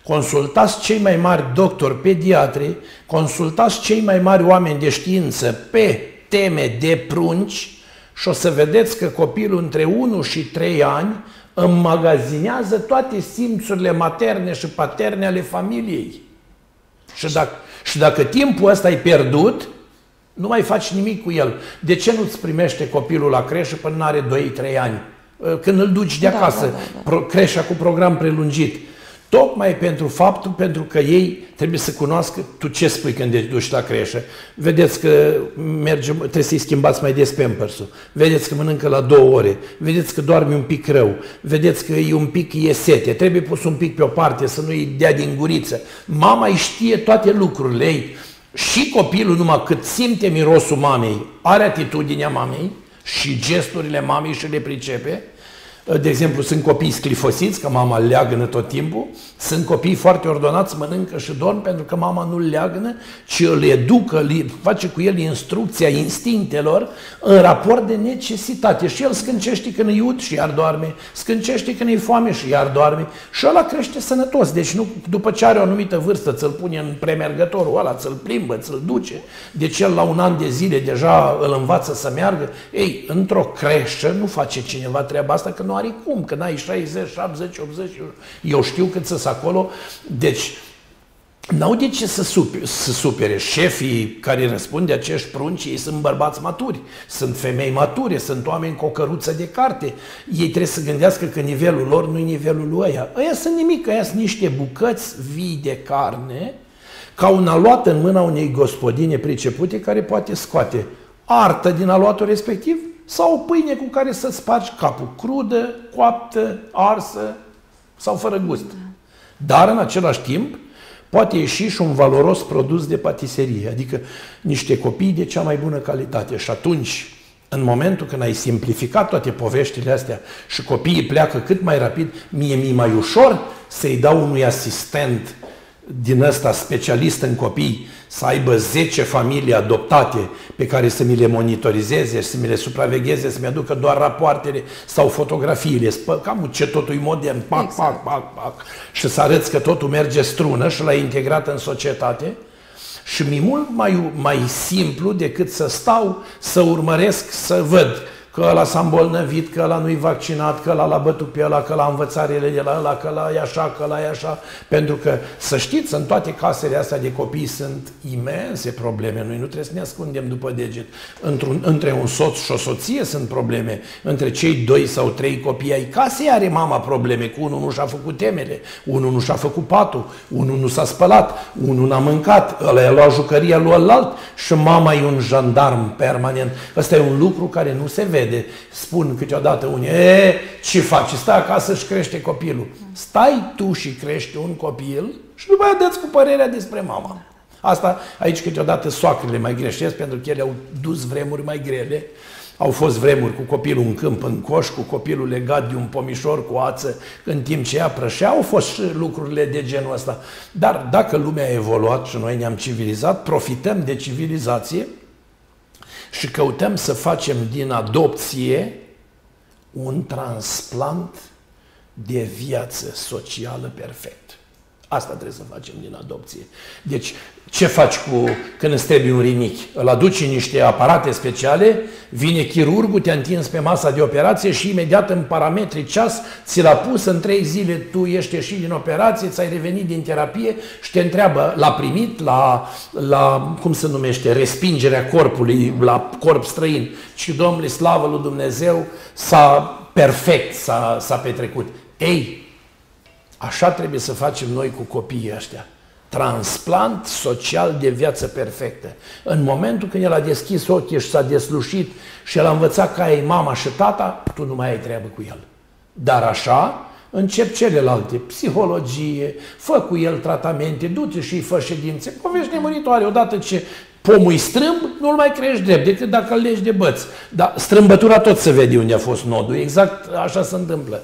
consultați cei mai mari doctori pediatri, consultați cei mai mari oameni de știință pe teme de prunci, și o să vedeți că copilul între 1 și 3 ani înmagazinează toate simțurile materne și paterne ale familiei. Și dacă, și dacă timpul ăsta ai pierdut, nu mai faci nimic cu el. De ce nu-ți primește copilul la creșă până nu are 2-3 ani? Când îl duci de da, acasă, da, da, da. creșa cu program prelungit. Tocmai pentru faptul pentru că ei trebuie să cunoască tu ce spui când te duci la creșă. Vedeți că merge, trebuie să-i schimbați mai des pampers Vedeți că mănâncă la două ore. Vedeți că doarme un pic rău. Vedeți că e un pic e sete. Trebuie pus un pic pe o parte să nu-i dea din guriță. Mama îi știe toate lucrurile ei. Și copilul, numai cât simte mirosul mamei, are atitudinea mamei și gesturile mamei și le pricepe, de exemplu, sunt copii sclifosiți, că mama leagănă tot timpul, sunt copii foarte ordonați, mănâncă și dorm pentru că mama nu leagănă, ci îl educă, îl face cu el instrucția instinctelor în raport de necesitate. Și el scâncește când e ud și iar doarme, scâncește când e foame și iar doarme și ăla crește sănătos. Deci nu, după ce are o anumită vârstă, ți-l pune în premergătorul ăla, ți-l plimbă, ți-l duce. Deci el la un an de zile deja îl învață să meargă. Ei, într-o creșă nu face cineva treaba asta, că nu are cum, că n-ai 60, 70, 80, eu știu cât să acolo. Deci, N-au de ce să, super, să supere. Șefii care răspund de acești prunci, ei sunt bărbați maturi, sunt femei mature, sunt oameni cu o căruță de carte. Ei trebuie să gândească că nivelul lor nu e nivelul lui ăia. Ăia sunt nimic, ăia sunt niște bucăți vii de carne, ca un aluat în mâna unei gospodine pricepute care poate scoate artă din aluatul respectiv sau o pâine cu care să spargi capul, crudă, coaptă, arsă sau fără gust. Dar în același timp poate ieși și un valoros produs de patiserie, adică niște copii de cea mai bună calitate. Și atunci, în momentul când ai simplificat toate poveștile astea și copiii pleacă cât mai rapid, mie mi mai ușor să-i dau unui asistent din ăsta specialist în copii să aibă 10 familii adoptate pe care să mi le monitorizeze, să mi le supravegheze, să mi aducă doar rapoartele sau fotografiile, cam ce totul e modern, pac, exact. pac, pac, pac, și să arăți că totul merge strună și l-ai integrat în societate, și mi mult mai, mai simplu decât să stau să urmăresc, să văd că ăla s-a îmbolnăvit, că ăla nu-i vaccinat, că ăla l-a bătut pe ăla, că la învățarele de la ăla, că la e așa, că la e așa. Pentru că, să știți, în toate casele astea de copii sunt imense probleme. Noi nu trebuie să ne ascundem după deget. Într-un, între un soț și o soție sunt probleme. Între cei doi sau trei copii ai casei are mama probleme. Cu unul nu și-a făcut temele, unul nu și-a făcut patul, unul nu s-a spălat, unul n-a mâncat, ăla i-a luat jucăria lui alt și mama e un jandarm permanent. Ăsta e un lucru care nu se vede vede. Spun câteodată unii, e, ce faci? Stai acasă și crește copilul. Stai tu și crește un copil și după aia dă cu părerea despre mama. Asta aici câteodată soacrele mai greșesc pentru că ele au dus vremuri mai grele. Au fost vremuri cu copilul în câmp, în coș, cu copilul legat de un pomișor cu ață, în timp ce ea prășea, au fost și lucrurile de genul ăsta. Dar dacă lumea a evoluat și noi ne-am civilizat, profităm de civilizație și căutăm să facem din adopție un transplant de viață socială perfect. Asta trebuie să facem din adopție. Deci, ce faci cu când îți trebuie un rinichi? Îl aduci în niște aparate speciale, vine chirurgul, te-a întins pe masa de operație și imediat în parametri ceas ți l-a pus în trei zile, tu ești ieșit din operație, ți-ai revenit din terapie și te întreabă, l-a primit la, la, cum se numește, respingerea corpului la corp străin. Și, domnule, slavă lui Dumnezeu, s-a perfect, s-a, s-a petrecut. Ei, Așa trebuie să facem noi cu copiii ăștia. Transplant social de viață perfectă. În momentul când el a deschis ochii și s-a deslușit și el a învățat ca e mama și tata, tu nu mai ai treabă cu el. Dar așa încep celelalte, psihologie, fă cu el tratamente, du-te și-i fă ședințe, povești nemuritoare, odată ce pomul strâmb, nu-l mai crești drept, decât dacă îl legi de băți. Dar strâmbătura tot se vede unde a fost nodul, exact așa se întâmplă.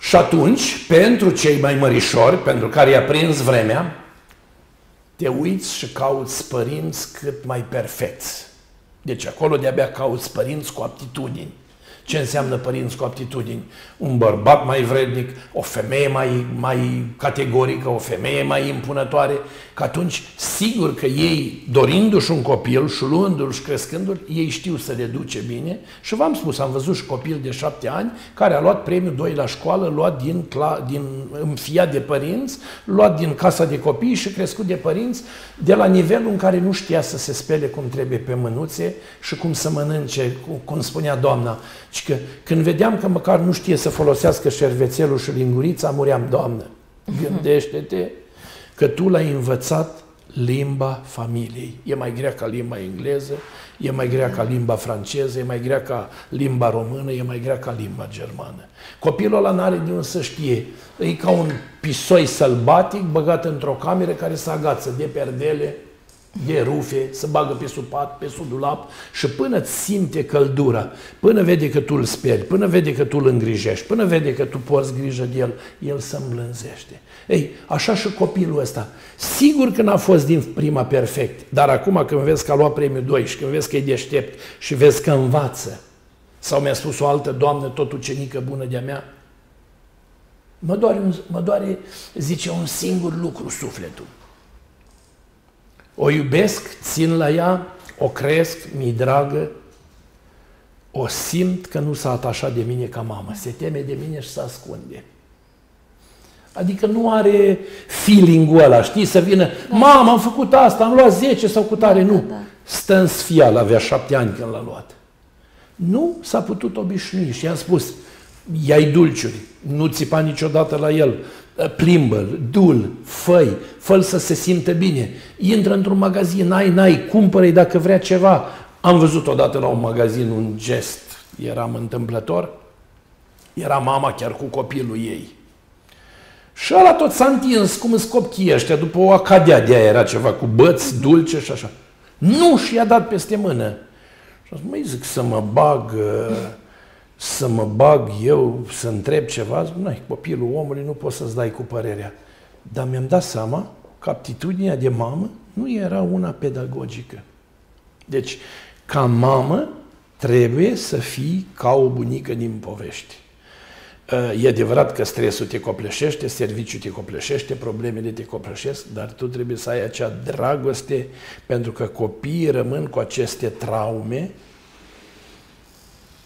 Și atunci, pentru cei mai mărișori, pentru care i-a prins vremea, te uiți și cauți părinți cât mai perfecți. Deci acolo de-abia cauți părinți cu aptitudini. Ce înseamnă părinți cu aptitudini? Un bărbat mai vrednic, o femeie mai, mai categorică, o femeie mai impunătoare, că atunci, sigur că ei, dorindu-și un copil și luându-l și crescându-l, ei știu să le duce bine. Și v-am spus, am văzut și copil de șapte ani care a luat premiul 2 la școală, luat din, din înfiat de părinți, luat din casa de copii și crescut de părinți, de la nivelul în care nu știa să se spele cum trebuie pe mânuțe și cum să mănânce, cum spunea doamna. Și că când vedeam că măcar nu știe să folosească șervețelul și lingurița, muream, Doamnă, gândește-te că tu l-ai învățat limba familiei. E mai grea ca limba engleză, e mai grea ca limba franceză, e mai grea ca limba română, e mai grea ca limba germană. Copilul ăla n-are de unde să știe. E ca un pisoi sălbatic băgat într-o cameră care se agață de perdele, e rufe, se bagă pe sub pat, pe sub dulap și până îți simte căldura, până vede că tu îl speri, până vede că tu îl îngrijești, până vede că tu porți grijă de el, el se îmblânzește. Ei, așa și copilul ăsta. Sigur că n-a fost din prima perfect, dar acum când vezi că a luat premiul 2 și când vezi că e deștept și vezi că învață, sau mi-a spus o altă doamnă, tot ucenică bună de-a mea, mă doare, mă doare, zice, un singur lucru sufletul o iubesc, țin la ea, o cresc, mi dragă, o simt că nu s-a atașat de mine ca mamă, se teme de mine și se ascunde. Adică nu are feeling-ul ăla, știi, să vină, da. mamă, am făcut asta, am luat 10 sau cu tare, da, nu. Da, da. Stă în sfial, avea șapte ani când l-a luat. Nu s-a putut obișnui și i-am spus, ia-i dulciuri, nu țipa niciodată la el, plimbă dul, făi, fă să se simtă bine. Intră într-un magazin, n-ai, n-ai, cumpără dacă vrea ceva. Am văzut odată la un magazin un gest, eram întâmplător, era mama chiar cu copilul ei. Și ăla tot s-a întins, cum îți copchii ăștia, după o acadea de aia era ceva cu băți, dulce și așa. Nu, și i-a dat peste mână. Și a zis, măi, zic să mă bag... Uh, să mă bag eu, să întreb ceva, nu, copilul omului nu poți să-ți dai cu părerea. Dar mi-am dat seama că aptitudinea de mamă nu era una pedagogică. Deci, ca mamă, trebuie să fii ca o bunică din povești. E adevărat că stresul te copleșește, serviciul te copleșește, problemele te copleșesc, dar tu trebuie să ai acea dragoste, pentru că copiii rămân cu aceste traume.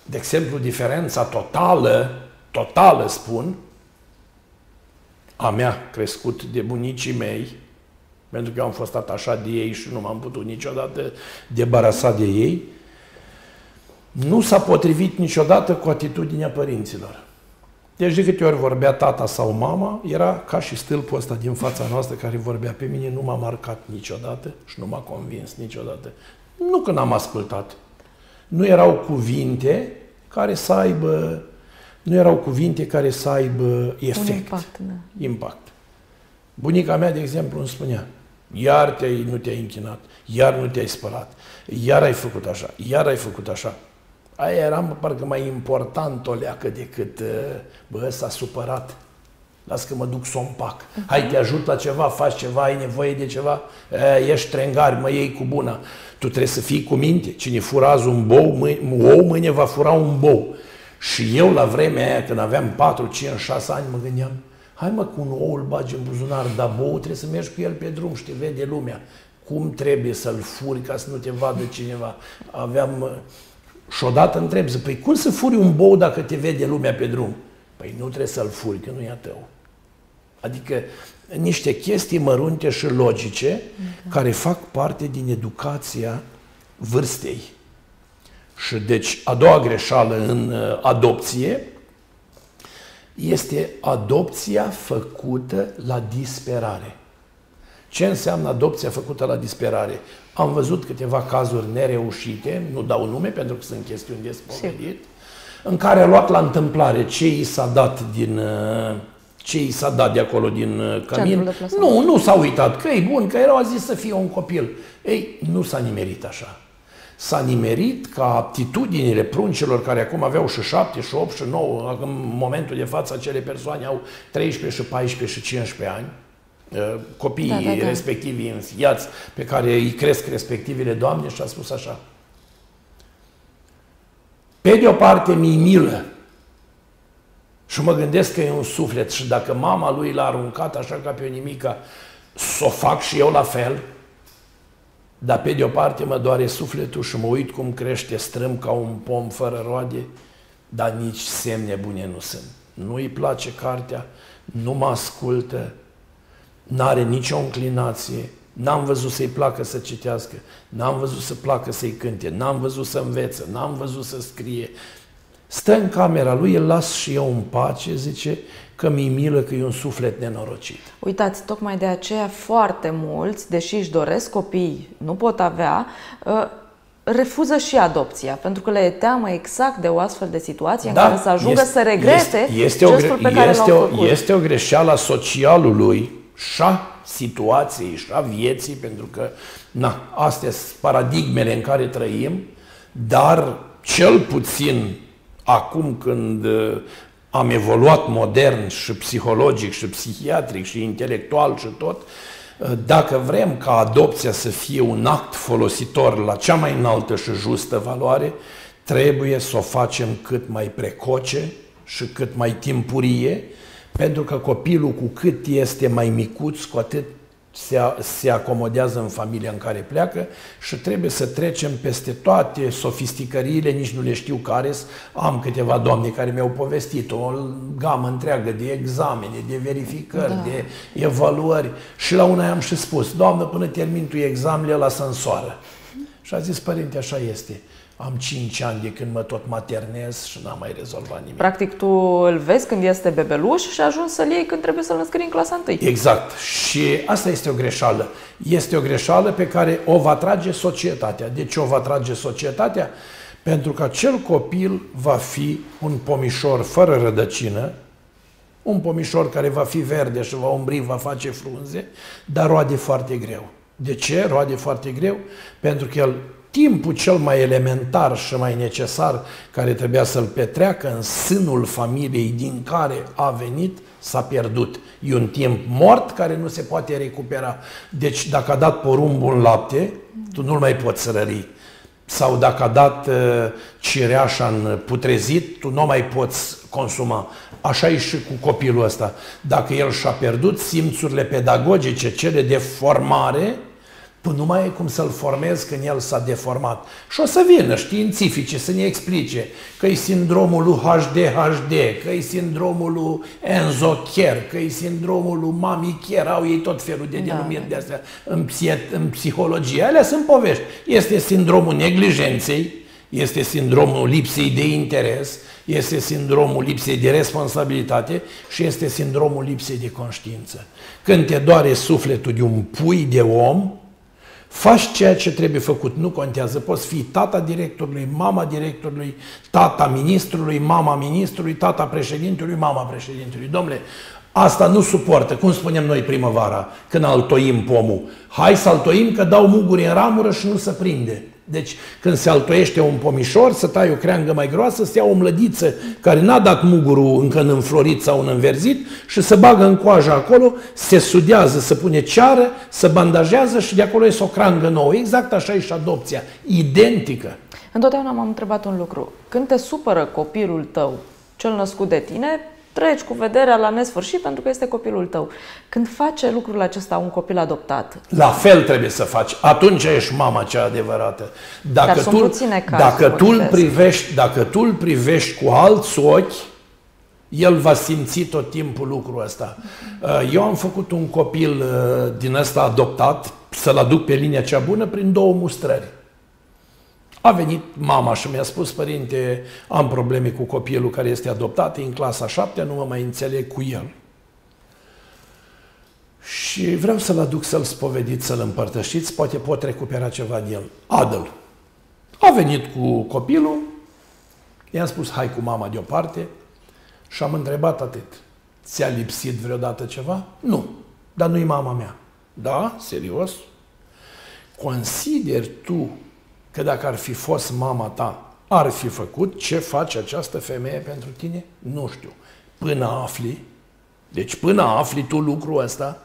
De exemplu, diferența totală, totală spun, a mea crescut de bunicii mei, pentru că eu am fost atașat de ei și nu m-am putut niciodată debarasa de ei, nu s-a potrivit niciodată cu atitudinea părinților. Deci de câte ori vorbea tata sau mama, era ca și stâlpul ăsta din fața noastră care vorbea pe mine, nu m-a marcat niciodată și nu m-a convins niciodată. Nu că n-am ascultat. Nu erau cuvinte care să aibă, nu erau cuvinte care să aibă efect. Un impact, da. Impact. Bunica mea, de exemplu, îmi spunea, iar te-ai, nu te-ai închinat, iar nu te-ai spălat, iar ai făcut așa, iar ai făcut așa. Aia era parcă mai important o leacă decât, uh, bă, s-a supărat. Las că mă duc să o împac. Hai, te ajut la ceva, faci ceva, ai nevoie de ceva, e, ești trengar, mă iei cu bună. Tu trebuie să fii cu minte. Cine fură azi un bou, mâine, ou, mâine va fura un bou. Și eu, la vremea aia, când aveam 4, 5, 6 ani, mă gândeam, hai mă, cu un ou îl bagi în buzunar, dar bou trebuie să mergi cu el pe drum și te vede lumea. Cum trebuie să-l furi ca să nu te vadă cineva? Aveam și odată întreb, zic, păi cum să furi un bou dacă te vede lumea pe drum? Păi nu trebuie să-l furi, că nu e a tău. Adică niște chestii mărunte și logice mm-hmm. care fac parte din educația vârstei. Și deci a doua greșeală în uh, adopție este adopția făcută la disperare. Ce înseamnă adopția făcută la disperare? Am văzut câteva cazuri nereușite, nu dau nume pentru că sunt chestiuni de spovedit, în care a luat la întâmplare ce i s-a dat din uh, ce i s-a dat de acolo din uh, cămin. Nu, nu s-a uitat că e bun, că erau a zis să fie un copil. Ei, nu s-a nimerit așa. S-a nimerit ca aptitudinile pruncilor care acum aveau și 7, și 8, și 9, în momentul de față acele persoane au 13 și 14 și 15 ani, Uh, copiii da, da, da. respectivi înfiați pe care îi cresc respectivele doamne și a spus așa. Pe de o parte mi milă și mă gândesc că e un suflet și dacă mama lui l-a aruncat așa ca pe o nimica, să o fac și eu la fel, dar pe de o parte mă doare sufletul și mă uit cum crește strâm ca un pom fără roade, dar nici semne bune nu sunt. Nu îi place cartea, nu mă ascultă, n-are nicio înclinație, n-am văzut să-i placă să citească, n-am văzut să placă să-i cânte, n-am văzut să învețe, n-am văzut să scrie. Stă în camera lui, îl las și eu în pace, zice, că mi milă că e un suflet nenorocit. Uitați, tocmai de aceea foarte mulți, deși își doresc copii, nu pot avea, ă, refuză și adopția, pentru că le e teamă exact de o astfel de situație da, în care să ajungă este, să regrete este, este gestul o, pe care este l-au făcut. Este o greșeală a socialului și șa situației și șa vieții, pentru că na, astea sunt paradigmele în care trăim, dar cel puțin acum când uh, am evoluat modern și psihologic și psihiatric și intelectual și tot, uh, dacă vrem ca adopția să fie un act folositor la cea mai înaltă și justă valoare, trebuie să o facem cât mai precoce și cât mai timpurie, pentru că copilul cu cât este mai micuț, cu atât se, se acomodează în familia în care pleacă și trebuie să trecem peste toate sofisticăriile, nici nu le știu care Am câteva doamne care mi-au povestit o gamă întreagă de examene, de verificări, da. de evaluări și la una am și spus, doamnă, până termin tu examenele la sănsoară. Și a zis, părinte, așa este. Am 5 ani de când mă tot maternez și n-am mai rezolvat nimic. Practic tu îl vezi când este bebeluș și ajungi să-l iei când trebuie să-l înscrii în clasa 1. Exact. Și asta este o greșeală. Este o greșeală pe care o va trage societatea. De ce o va trage societatea? Pentru că acel copil va fi un pomișor fără rădăcină, un pomișor care va fi verde și va umbri, va face frunze, dar roade foarte greu. De ce roade foarte greu? Pentru că el timpul cel mai elementar și mai necesar care trebuia să-l petreacă în sânul familiei din care a venit, s-a pierdut. E un timp mort care nu se poate recupera. Deci dacă a dat porumbul în lapte, tu nu-l mai poți rări. Sau dacă a dat uh, cireașa în putrezit, tu nu mai poți consuma. Așa e și cu copilul ăsta. Dacă el și-a pierdut simțurile pedagogice, cele de formare, Până nu mai e cum să-l formezi când el s-a deformat. Și o să vină științifice să ne explice că e sindromul lui HDHD, că e sindromul lui Enzo Cher, că e sindromul lui Mami Cher, au ei tot felul de da, denumiri da. de astea în, în psihologie. Alea sunt povești. Este sindromul neglijenței, este sindromul lipsei de interes, este sindromul lipsei de responsabilitate și este sindromul lipsei de conștiință. Când te doare sufletul de un pui de om, Faci ceea ce trebuie făcut, nu contează. Poți fi tata directorului, mama directorului, tata ministrului, mama ministrului, tata președintelui, mama președintelui. Domnule, asta nu suportă, cum spunem noi primăvara, când altoim pomul. Hai să altoim că dau muguri în ramură și nu se prinde. Deci când se altoiește un pomișor, să tai o creangă mai groasă, să ia o mlădiță care n-a dat mugurul încă în înflorit sau în înverzit și să bagă în coajă acolo, se sudează, se pune ceară, se bandajează și de acolo este o creangă nouă. Exact așa e și adopția, identică. Întotdeauna m-am întrebat un lucru. Când te supără copilul tău, cel născut de tine, treci cu vederea la nesfârșit pentru că este copilul tău. Când face lucrul acesta un copil adoptat? La fel trebuie să faci. Atunci ești mama cea adevărată. Dacă Dar tu, sunt puține cazuri, dacă tu îl privești, dacă tu îl privești cu alți ochi, el va simți tot timpul lucrul ăsta. Uh, eu am făcut un copil uh, din ăsta adoptat, să-l aduc pe linia cea bună, prin două mustrări. A venit mama și mi-a spus, părinte, am probleme cu copilul care este adoptat, în clasa 7, nu mă mai înțeleg cu el. Și vreau să-l aduc să-l spovediți, să-l împărtășiți, poate pot recupera ceva din el. Adăl. A venit cu copilul, i-am spus, hai cu mama deoparte și am întrebat atât. Ți-a lipsit vreodată ceva? Nu, dar nu-i mama mea. Da? Serios? Consider tu că dacă ar fi fost mama ta, ar fi făcut ce face această femeie pentru tine? Nu știu. Până afli, deci până afli tu lucrul ăsta,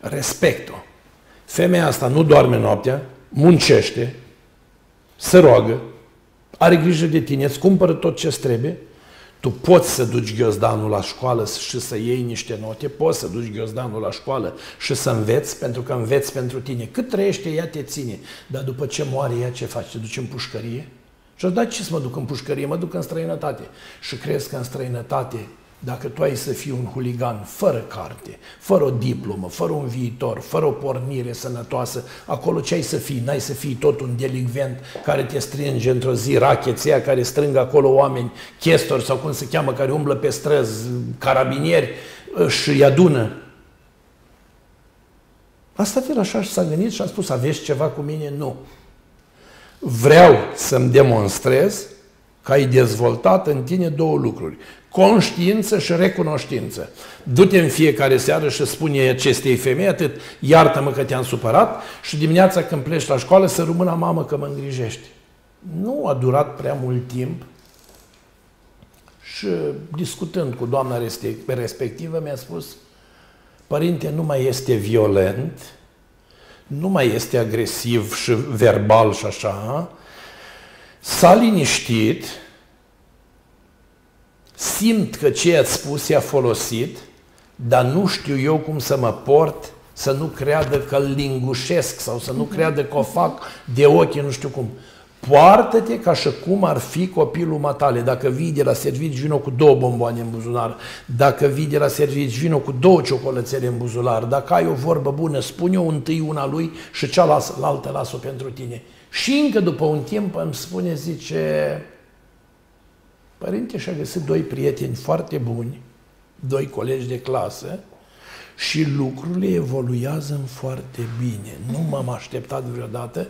respect-o. Femeia asta nu doarme noaptea, muncește, se roagă, are grijă de tine, îți cumpără tot ce trebuie, tu poți să duci ghiozdanul la școală și să iei niște note, poți să duci ghiozdanul la școală și să înveți, pentru că înveți pentru tine. Cât trăiește, ea te ține. Dar după ce moare ea, ce faci? Te duci în pușcărie? Și da, ce să mă duc în pușcărie? Mă duc în străinătate. Și crezi că în străinătate dacă tu ai să fii un huligan fără carte, fără o diplomă, fără un viitor, fără o pornire sănătoasă, acolo ce ai să fii? N-ai să fii tot un delinvent care te strânge într-o zi, racheția care strâng acolo oameni, chestori sau cum se cheamă, care umblă pe străzi, carabinieri și își adună. Asta fel așa și s-a gândit și a spus, aveți ceva cu mine? Nu. Vreau să-mi demonstrez că ai dezvoltat în tine două lucruri conștiință și recunoștință. Du-te în fiecare seară și spune acestei femei atât, iartă-mă că te-am supărat și dimineața când pleci la școală să rămână mamă că mă îngrijești. Nu a durat prea mult timp și discutând cu doamna respectivă mi-a spus Părinte, nu mai este violent, nu mai este agresiv și verbal și așa, s-a liniștit, simt că ce ați spus i-a folosit, dar nu știu eu cum să mă port să nu creadă că îl lingușesc sau să nu creadă că o fac de ochi, nu știu cum. Poartă-te ca și cum ar fi copilul matale. Dacă vii de la serviciu, vină cu două bomboane în buzunar. Dacă vii de la serviciu, vină cu două ciocolățele în buzunar. Dacă ai o vorbă bună, spune-o întâi una lui și cealaltă las-o pentru tine. Și încă după un timp îmi spune, zice, Părinte și-a găsit doi prieteni foarte buni, doi colegi de clasă și lucrurile evoluează în foarte bine. Nu m-am așteptat vreodată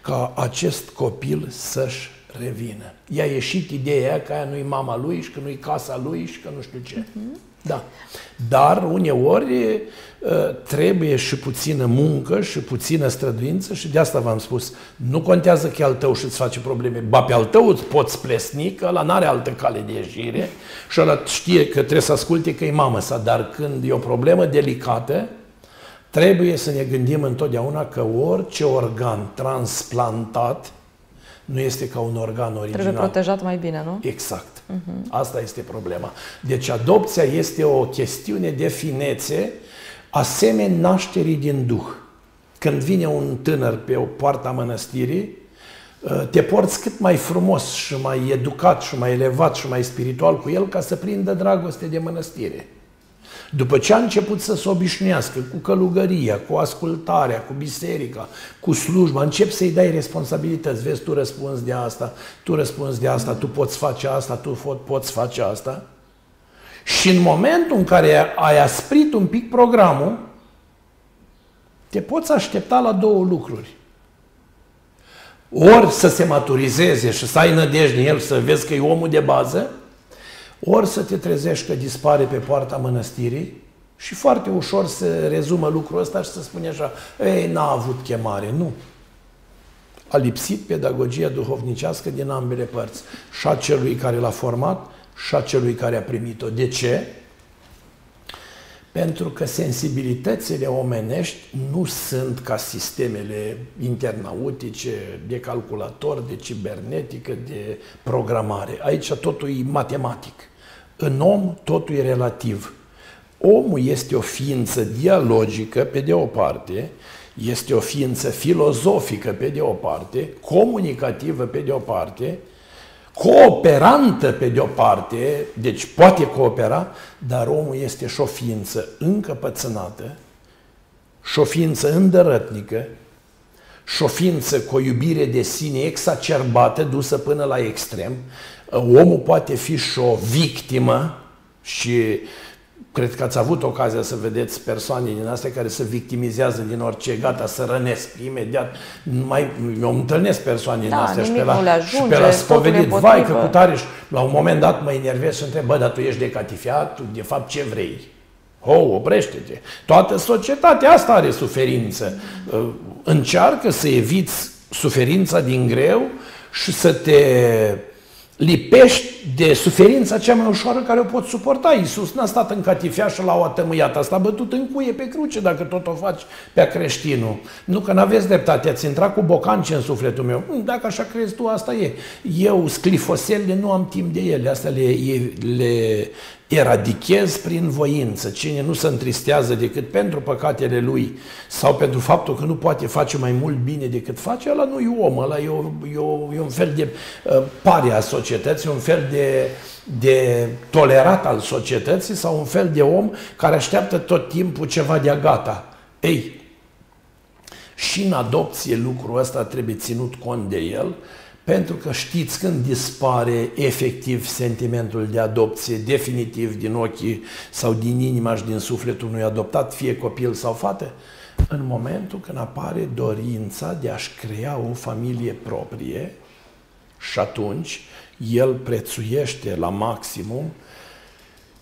ca acest copil să-și revină. I-a ieșit ideea că aia nu-i mama lui și că nu-i casa lui și că nu știu ce. Uh-huh. Da. Dar uneori trebuie și puțină muncă și puțină străduință și de asta v-am spus, nu contează că e al tău și îți face probleme, ba pe al tău îți poți plesni, că ăla n-are altă cale de ieșire și ăla știe că trebuie să asculte că e mamă sa, dar când e o problemă delicată, trebuie să ne gândim întotdeauna că orice organ transplantat nu este ca un organ original. Trebuie protejat mai bine, nu? Exact. Uh-huh. Asta este problema. Deci adopția este o chestiune de finețe asemeni nașterii din Duh. Când vine un tânăr pe o poartă a mănăstirii, ă, te porți cât mai frumos și mai educat și mai elevat și mai spiritual cu el ca să prindă dragoste de mănăstire. După ce a început să se obișnuiască cu călugăria, cu ascultarea, cu biserica, cu slujba, încep să-i dai responsabilități. Vezi, tu răspunzi de asta, tu răspunzi de asta, tu poți face asta, tu poți face asta. Și în momentul în care ai asprit un pic programul, te poți aștepta la două lucruri. Ori să se maturizeze și să ai nădejde în el, să vezi că e omul de bază, ori să te trezești că dispare pe poarta mănăstirii și foarte ușor se rezumă lucrul ăsta și să spune așa, ei, n-a avut chemare. Nu. A lipsit pedagogia duhovnicească din ambele părți. Și a celui care l-a format și a celui care a primit-o. De ce? Pentru că sensibilitățile omenești nu sunt ca sistemele internautice, de calculator, de cibernetică, de programare. Aici totul e matematic. În om totul e relativ. Omul este o ființă dialogică, pe de o parte, este o ființă filozofică, pe de o parte, comunicativă, pe de o parte, cooperantă pe de o parte, deci poate coopera, dar omul este și o ființă încăpățânată, și o ființă îndărătnică, și o ființă cu o iubire de sine exacerbată, dusă până la extrem. Omul poate fi și o victimă și Cred că ați avut ocazia să vedeți persoane din astea care se victimizează din orice, gata, să rănesc imediat. Mai, eu întâlnesc persoane din da, astea și pe la, ajunge, și pe la spovedit. Vai, că cu tare, la un moment dat mă enervez și întreb, bă, dar tu ești decatifiat, tu de fapt ce vrei? Ho, oprește-te. Toată societatea asta are suferință. Încearcă să eviți suferința din greu și să te lipești de suferința cea mai ușoară care o poți suporta. Iisus n-a stat în catifea și l-au atămâiat, a stat bătut în cuie pe cruce dacă tot o faci pe creștinul. Nu că n-aveți dreptate, ați intrat cu bocanci în sufletul meu. Hm, dacă așa crezi tu, asta e. Eu, sclifosele, nu am timp de ele, astea le, le eradichez prin voință. Cine nu se întristează decât pentru păcatele lui sau pentru faptul că nu poate face mai mult bine decât face, ăla nu e om, ăla e, o, e, o, e un fel de uh, pare a societății, un fel de, de tolerat al societății sau un fel de om care așteaptă tot timpul ceva de gata. Ei, și în adopție lucrul ăsta trebuie ținut cont de el, pentru că știți când dispare efectiv sentimentul de adopție definitiv din ochii sau din inima și din sufletul unui adoptat, fie copil sau fată? În momentul când apare dorința de a-și crea o familie proprie și atunci el prețuiește la maximum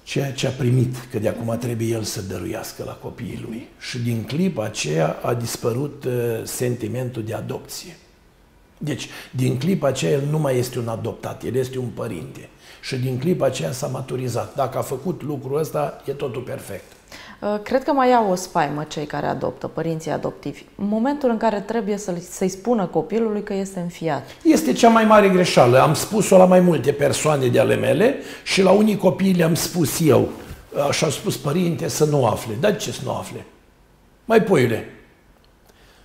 ceea ce a primit, că de acum trebuie el să dăruiască la copiii lui. Și din clipa aceea a dispărut uh, sentimentul de adopție. Deci, din clipa aceea, el nu mai este un adoptat, el este un părinte. Și din clipa aceea s-a maturizat. Dacă a făcut lucrul ăsta, e totul perfect. Uh, cred că mai au o spaimă cei care adoptă, părinții adoptivi. În momentul în care trebuie să-i spună copilului că este înfiat. Este cea mai mare greșeală. Am spus-o la mai multe persoane de ale mele și la unii copii le-am spus eu. Așa au spus părinte să nu afle. Dar ce să nu afle? Mai puiule,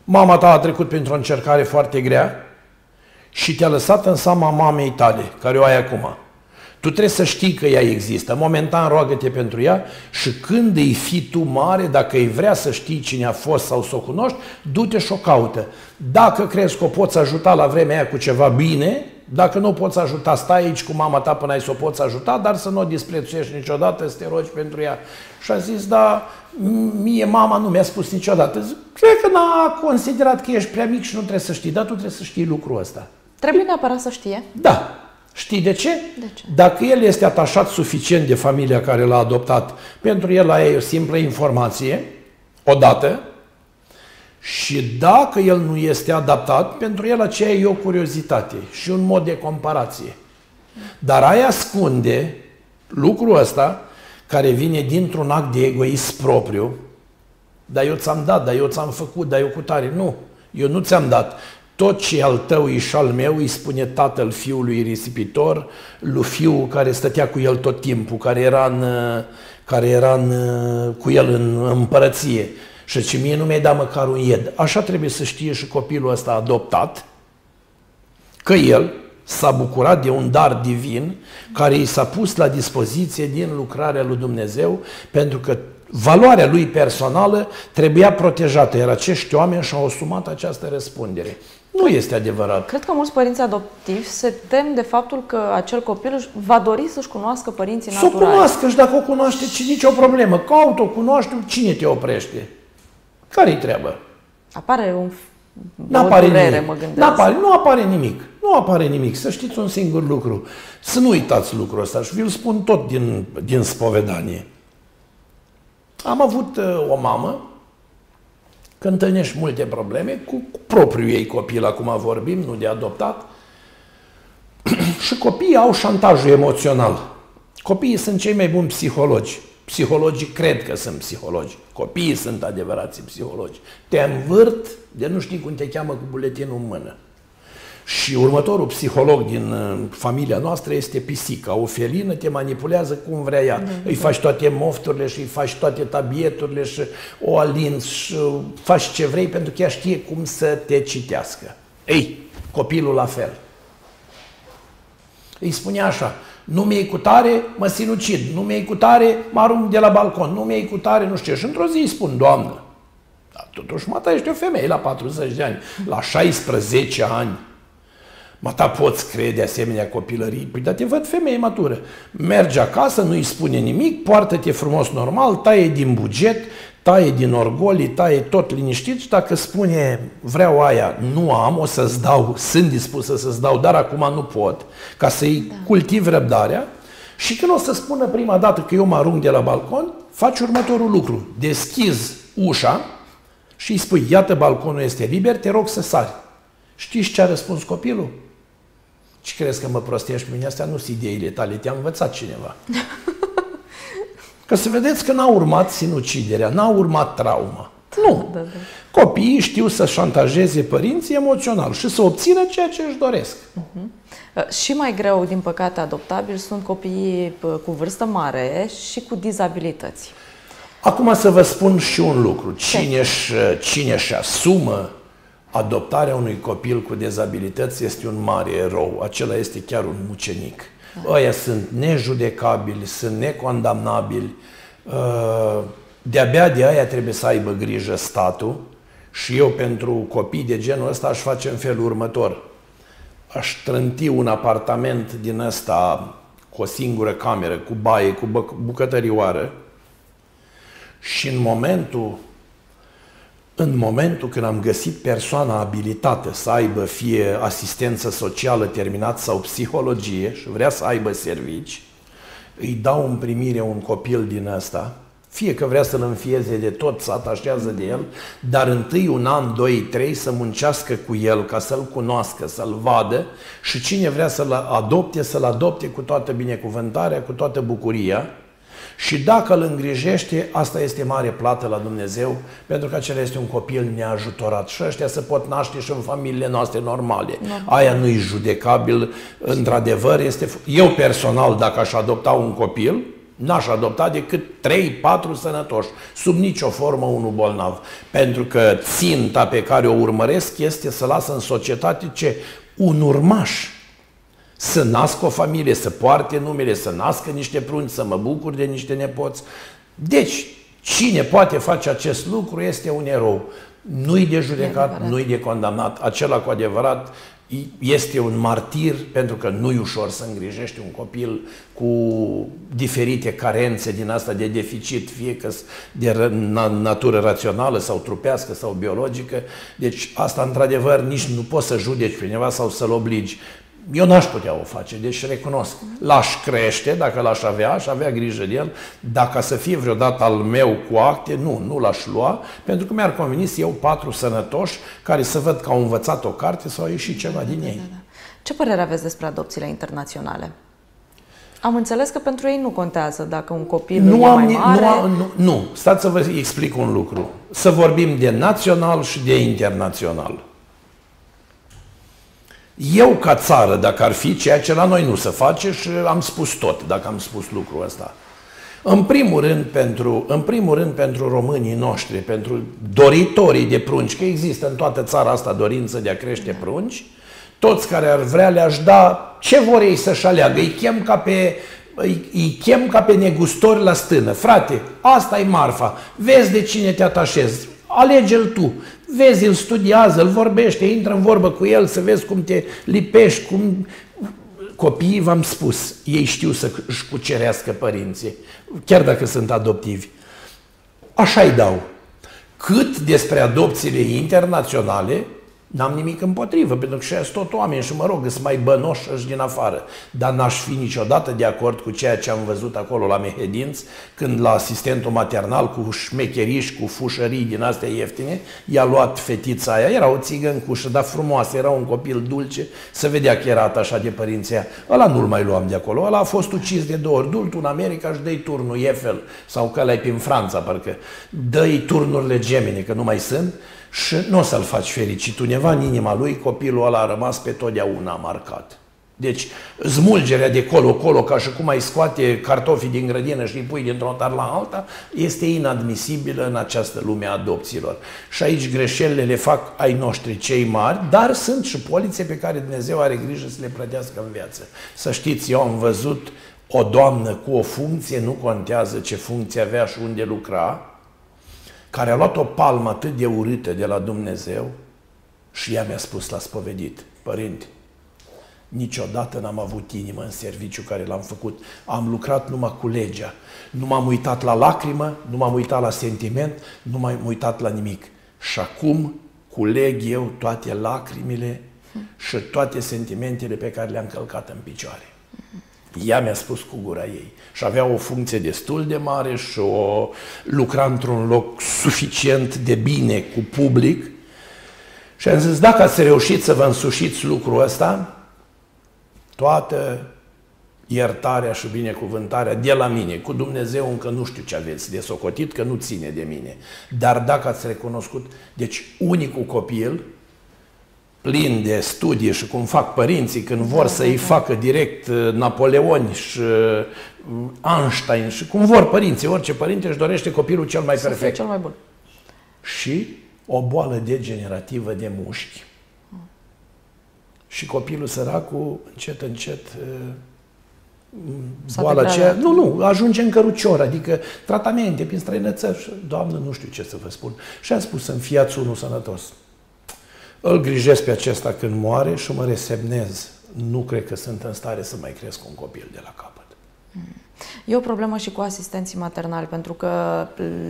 mama ta a trecut printr-o încercare foarte grea, și te-a lăsat în seama mamei tale, care o ai acum. Tu trebuie să știi că ea există. Momentan roagă-te pentru ea și când îi fi tu mare, dacă îi vrea să știi cine a fost sau să o cunoști, du-te și o caută. Dacă crezi că o poți ajuta la vremea aia cu ceva bine, dacă nu o poți ajuta, stai aici cu mama ta până ai să o poți ajuta, dar să nu o disprețuiești niciodată, să te rogi pentru ea. Și a zis, da, mie mama nu mi-a spus niciodată. Zic, cred că n-a considerat că ești prea mic și nu trebuie să știi, dar tu trebuie să știi lucrul ăsta. Trebuie neapărat să știe? Da. Știi de ce? De ce? Dacă el este atașat suficient de familia care l-a adoptat, pentru el aia e o simplă informație, odată, și dacă el nu este adaptat, pentru el aceea e o curiozitate și un mod de comparație. Dar aia ascunde lucrul ăsta care vine dintr-un act de egoism propriu, dar eu ți-am dat, dar eu ți-am făcut, dar eu cu tare. Nu, eu nu ți-am dat. Tot ce al tău e și al meu, îi spune tatăl fiului risipitor, lui fiul care stătea cu el tot timpul, care era, în, care era în, cu el în împărăție. Și ce mie nu mi-ai dat măcar un ied. Așa trebuie să știe și copilul ăsta adoptat, că el s-a bucurat de un dar divin care i s-a pus la dispoziție din lucrarea lui Dumnezeu, pentru că valoarea lui personală trebuia protejată, iar acești oameni și-au asumat această răspundere. Nu este adevărat. Cred că mulți părinți adoptivi se tem de faptul că acel copil va dori să-și cunoască părinții naturali. Să o cunoască și dacă o cunoaște, ce nicio problemă. Caut-o, cunoaște cine te oprește? Care-i treabă? Apare un N-apare durere, nimic. mă gândesc. N-apare, nu apare nimic. Nu apare nimic. Să știți un singur lucru. Să nu uitați lucrul ăsta și vi-l spun tot din, din spovedanie. Am avut uh, o mamă că întâlnești multe probleme cu, cu propriul ei copil, acum vorbim, nu de adoptat, *clears throat* și copiii au șantajul emoțional. Copiii sunt cei mai buni psihologi. Psihologii cred că sunt psihologi. Copiii sunt adevărații psihologi. Te învârt de nu știi cum te cheamă cu buletinul în mână. Și următorul psiholog din uh, familia noastră este pisica. O felină te manipulează cum vrea ea. Mm-hmm. Îi faci toate mofturile și îi faci toate tabieturile și o alinți și faci ce vrei pentru că ea știe cum să te citească. Ei, copilul la fel. Îi spune așa, nu mi-ai cu tare, mă sinucid, nu mi-ai cu tare, mă arunc de la balcon, nu mi-ai cu tare, nu știu ce. Și într-o zi îi spun, Doamnă, dar totuși, mă, ești o femeie la 40 de ani, la 16 ani, Mă, ta poți crede asemenea copilării? Păi, dar te văd femeie matură. Mergi acasă, nu-i spune nimic, poartă-te frumos normal, taie din buget, taie din orgolii, taie tot liniștit și dacă spune vreau aia, nu am, o să-ți dau, sunt dispusă să-ți dau, dar acum nu pot, ca să-i da. cultiv răbdarea, și când o să spună prima dată că eu mă arunc de la balcon, faci următorul lucru. Deschizi ușa și îi spui, iată balconul este liber, te rog să sari. Știți ce a răspuns copilul? Și crezi că mă prostești pe mine? Astea nu sunt ideile tale, te-a învățat cineva. *laughs* Că să vedeți că n-a urmat sinuciderea, n-a urmat trauma. Nu. Da, da. Copiii știu să șantajeze părinții emoțional și să obțină ceea ce își doresc. Uh-huh. Și mai greu, din păcate, adoptabili sunt copiii uh, cu vârstă mare și cu dizabilități. Acum să vă spun și un lucru. Cine își, cine își asumă adoptarea unui copil cu dezabilități este un mare erou. Acela este chiar un mucenic. Da. Ăia sunt nejudecabili, sunt necondamnabili. Uh, de-abia de aia trebuie să aibă grijă statul și eu pentru copii de genul ăsta aș face în felul următor. Aș trânti un apartament din ăsta cu o singură cameră, cu baie, cu bucătărioară și în momentul în momentul când am găsit persoana abilitată să aibă fie asistență socială terminat sau psihologie și vrea să aibă servici, îi dau în primire un copil din ăsta, fie că vrea să-l înfieze de tot, să atașează de el, dar întâi un an, doi, trei să muncească cu el ca să-l cunoască, să-l vadă și cine vrea să-l adopte, să-l adopte cu toată binecuvântarea, cu toată bucuria, și dacă îl îngrijește, asta este mare plată la Dumnezeu, pentru că acela este un copil neajutorat. Și ăștia se pot naște și în familiile noastre normale. Normal. Aia nu-i judecabil, într-adevăr. Este... Eu personal, dacă aș adopta un copil, n-aș adopta decât 3-4 sănătoși, sub nicio formă unul bolnav. Pentru că ținta pe care o urmăresc este să lasă în societate ce un urmaș să nască o familie, să poarte numele, să nască niște prunci, să mă bucur de niște nepoți. Deci, cine poate face acest lucru este un erou. Nu-i de judecat, nu-i de condamnat. Acela cu adevărat este un martir pentru că nu-i ușor să îngrijești un copil cu diferite carențe din asta de deficit, fie că de natură rațională sau trupească sau biologică. Deci asta într-adevăr nici nu poți să judeci pe cineva sau să-l obligi Eu n-aș putea o face, deci recunosc. L-aș crește, dacă l-aș avea, aș avea grijă de el. Dacă să fie vreodată al meu cu acte, nu, nu l-aș lua, pentru că mi-ar conveni să iau patru sănătoși care să văd că au învățat o carte sau au ieșit ceva din ei. Da, da, da. Ce părere aveți despre adopțiile internaționale? Am înțeles că pentru ei nu contează dacă un copil nu e am, mai mare. Nu, am, nu, nu, stați să vă explic un lucru. Să vorbim de național și de internațional. Eu ca țară, dacă ar fi ceea ce la noi nu se face și am spus tot, dacă am spus lucrul ăsta. În primul rând pentru, în primul rând pentru românii noștri, pentru doritorii de prunci, că există în toată țara asta dorință de a crește prunci, toți care ar vrea le-aș da ce vor ei să-și aleagă. Îi chem ca pe îi, îi chem ca pe negustori la stână. Frate, asta e marfa. Vezi de cine te atașezi. Alege-l tu. Vezi, îl studiază, îl vorbește, intră în vorbă cu el să vezi cum te lipești, cum... Copiii, v-am spus, ei știu să-și cucerească părinții, chiar dacă sunt adoptivi. Așa-i dau. Cât despre adopțiile internaționale, N-am nimic împotrivă, pentru că și sunt tot oameni și mă rog, sunt mai bănoși și din afară. Dar n-aș fi niciodată de acord cu ceea ce am văzut acolo la Mehedinț, când la asistentul maternal cu șmecheriși, cu fușării din astea ieftine, i-a luat fetița aia, era o țigăncușă, dar frumoasă, era un copil dulce, se vedea că era atașat de părinția. Ăla nu-l mai luam de acolo, ăla a fost ucis de două ori, dultul în America și dă turnul Eiffel, sau că l-ai prin Franța, parcă. dă turnurile Gemini, că nu mai sunt, și nu o să-l faci fericit. Undeva în inima lui copilul ăla a rămas pe totdeauna marcat. Deci, smulgerea de colo-colo, ca și cum ai scoate cartofii din grădină și îi pui dintr-o tar la alta, este inadmisibilă în această lume a adopțiilor. Și aici greșelile le fac ai noștri cei mari, dar sunt și polițe pe care Dumnezeu are grijă să le plătească în viață. Să știți, eu am văzut o doamnă cu o funcție, nu contează ce funcție avea și unde lucra, care a luat o palmă atât de urâtă de la Dumnezeu și ea mi-a spus la spovedit, părinte, niciodată n-am avut inimă în serviciu care l-am făcut. Am lucrat numai cu legea. Nu m-am uitat la lacrimă, nu m-am uitat la sentiment, nu m-am uitat la nimic. Și acum culeg eu toate lacrimile și toate sentimentele pe care le-am călcat în picioare. Ea mi-a spus cu gura ei. Și avea o funcție destul de mare și o lucra într-un loc suficient de bine cu public. Și am zis, dacă ați reușit să vă însușiți lucrul ăsta, toată iertarea și binecuvântarea de la mine, cu Dumnezeu încă nu știu ce aveți de socotit, că nu ține de mine. Dar dacă ați recunoscut, deci unicul copil plin de studii și cum fac părinții când vor da, să-i da, da. facă direct uh, Napoleon și uh, Einstein și cum vor părinții, orice părinte își dorește copilul cel mai să perfect. cel mai bun. Și o boală degenerativă de mușchi. Și copilul săracul, încet, încet, uh, boala aceea, nu, nu, ajunge în cărucior, adică tratamente prin străinățări. Doamnă, nu știu ce să vă spun. Și am spus să-mi fiați unul sănătos. Îl grijesc pe acesta când moare și mă resemnez. Nu cred că sunt în stare să mai cresc un copil de la capăt. E o problemă și cu asistenții maternali, pentru că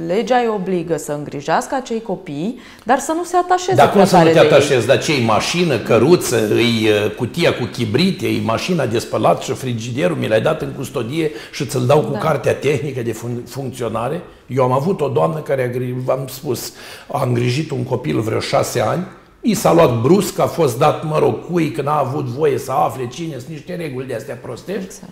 legea îi obligă să îngrijească acei copii, dar să nu se atașeze Dar cum să nu te atașezi? Dar ce mașină, căruță, îi cutia cu chibrite, îi mașina de spălat și frigiderul, mi l-ai dat în custodie și ți-l dau cu da. cartea tehnică de fun- funcționare? Eu am avut o doamnă care, v-am spus, a îngrijit un copil vreo șase ani, I s-a luat brusc, a fost dat, mă rog, cui, că n-a avut voie să afle cine sunt niște reguli de astea prostești. Exact.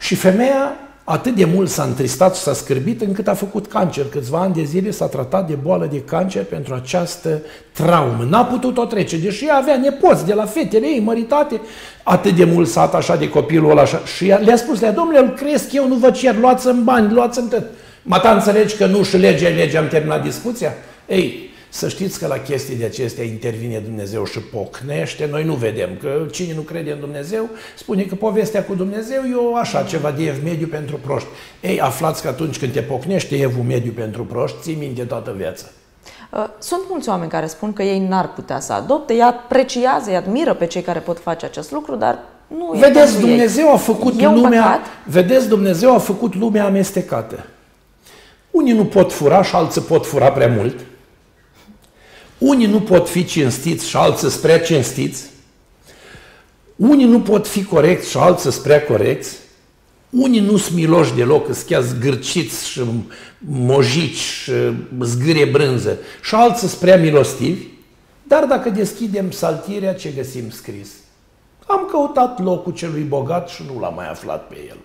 Și femeia atât de mult s-a întristat și s-a scârbit încât a făcut cancer. Câțiva ani de zile s-a tratat de boală de cancer pentru această traumă. N-a putut-o trece, deși ea avea nepoți de la fetele ei măritate. Atât de mult s-a atașat de copilul ăla și le-a spus, le domnule, îl cresc eu, nu vă cer, luați în bani, luați în tot. Mata înțelegi că nu și legea, legea, am terminat discuția? Ei, să știți că la chestii de acestea intervine Dumnezeu și pocnește. Noi nu vedem, că cine nu crede în Dumnezeu spune că povestea cu Dumnezeu e o așa, ceva de ev mediu pentru proști. Ei, aflați că atunci când te pocnește evul mediu pentru proști, ții minte toată viața. Uh, sunt mulți oameni care spun că ei n-ar putea să adopte, îi apreciază, îi admiră pe cei care pot face acest lucru, dar nu Vedeți, Dumnezeu ei. a făcut e lumea, vedeți, Dumnezeu a făcut lumea amestecată. Unii nu pot fura și alții pot fura prea mult. Unii nu pot fi cinstiți și alții spre cinstiți. Unii nu pot fi corecți și alții sunt prea corecți. Unii nu sunt miloși deloc, sunt chiar zgârciți și mojici și zgârie brânză. Și alții sunt prea milostivi. Dar dacă deschidem saltirea, ce găsim scris? Am căutat locul celui bogat și nu l-am mai aflat pe el.